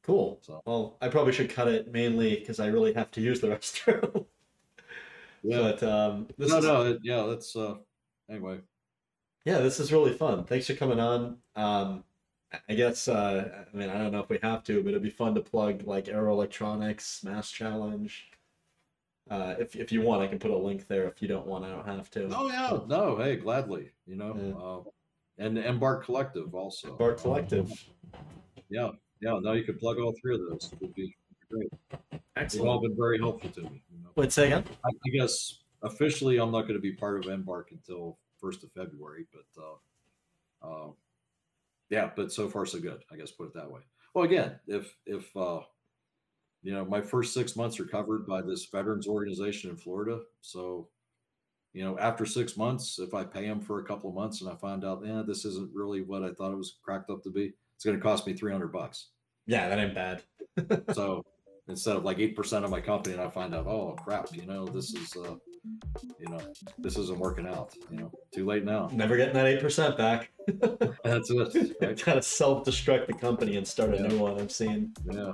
Cool. So- well i probably should cut it mainly because i really have to use the restroom. Yeah. But um this no is, no yeah that's uh anyway. Yeah this is really fun. Thanks for coming on. Um i guess uh i mean i don't know if we have to but it'd be fun to plug like arrow electronics mass challenge. Uh if, if you want i can put a link there. If you don't want i don't have to. Oh yeah. No hey gladly you know Yeah. uh and embarc collective also. Bar collective. Yeah yeah Now you could plug all three of those. It would be great. They've all been very helpful to me you know. Wait say again? I, I guess officially i'm not going to be part of embarc until first of february but uh uh yeah but so far so good i guess put it that way. Well again if if uh you know my first six months are covered by this veterans organization in florida so you know after six months if i pay them for a couple of months and i find out yeah this isn't really what i thought it was cracked up to be it's going to cost me 300 bucks. Yeah that ain't bad. So instead of like 8% of my company and i find out oh crap you know this is uh you know this isn't working out you know too late now never getting that eight percent back that's it right? Gotta self-destruct the company and start a new one. I'm seeing. yeah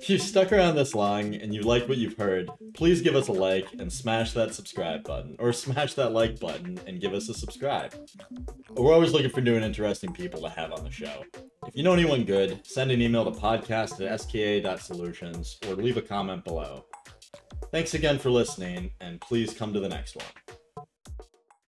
If you stuck around this long and you like what you've heard, please give us a like and smash that subscribe button, or smash that like button and give us a subscribe. We're always looking for new and interesting people to have on the show. If you know anyone good, send an email to podcast at ska.solutions or leave a comment below. Thanks again for listening, and please come to the next one.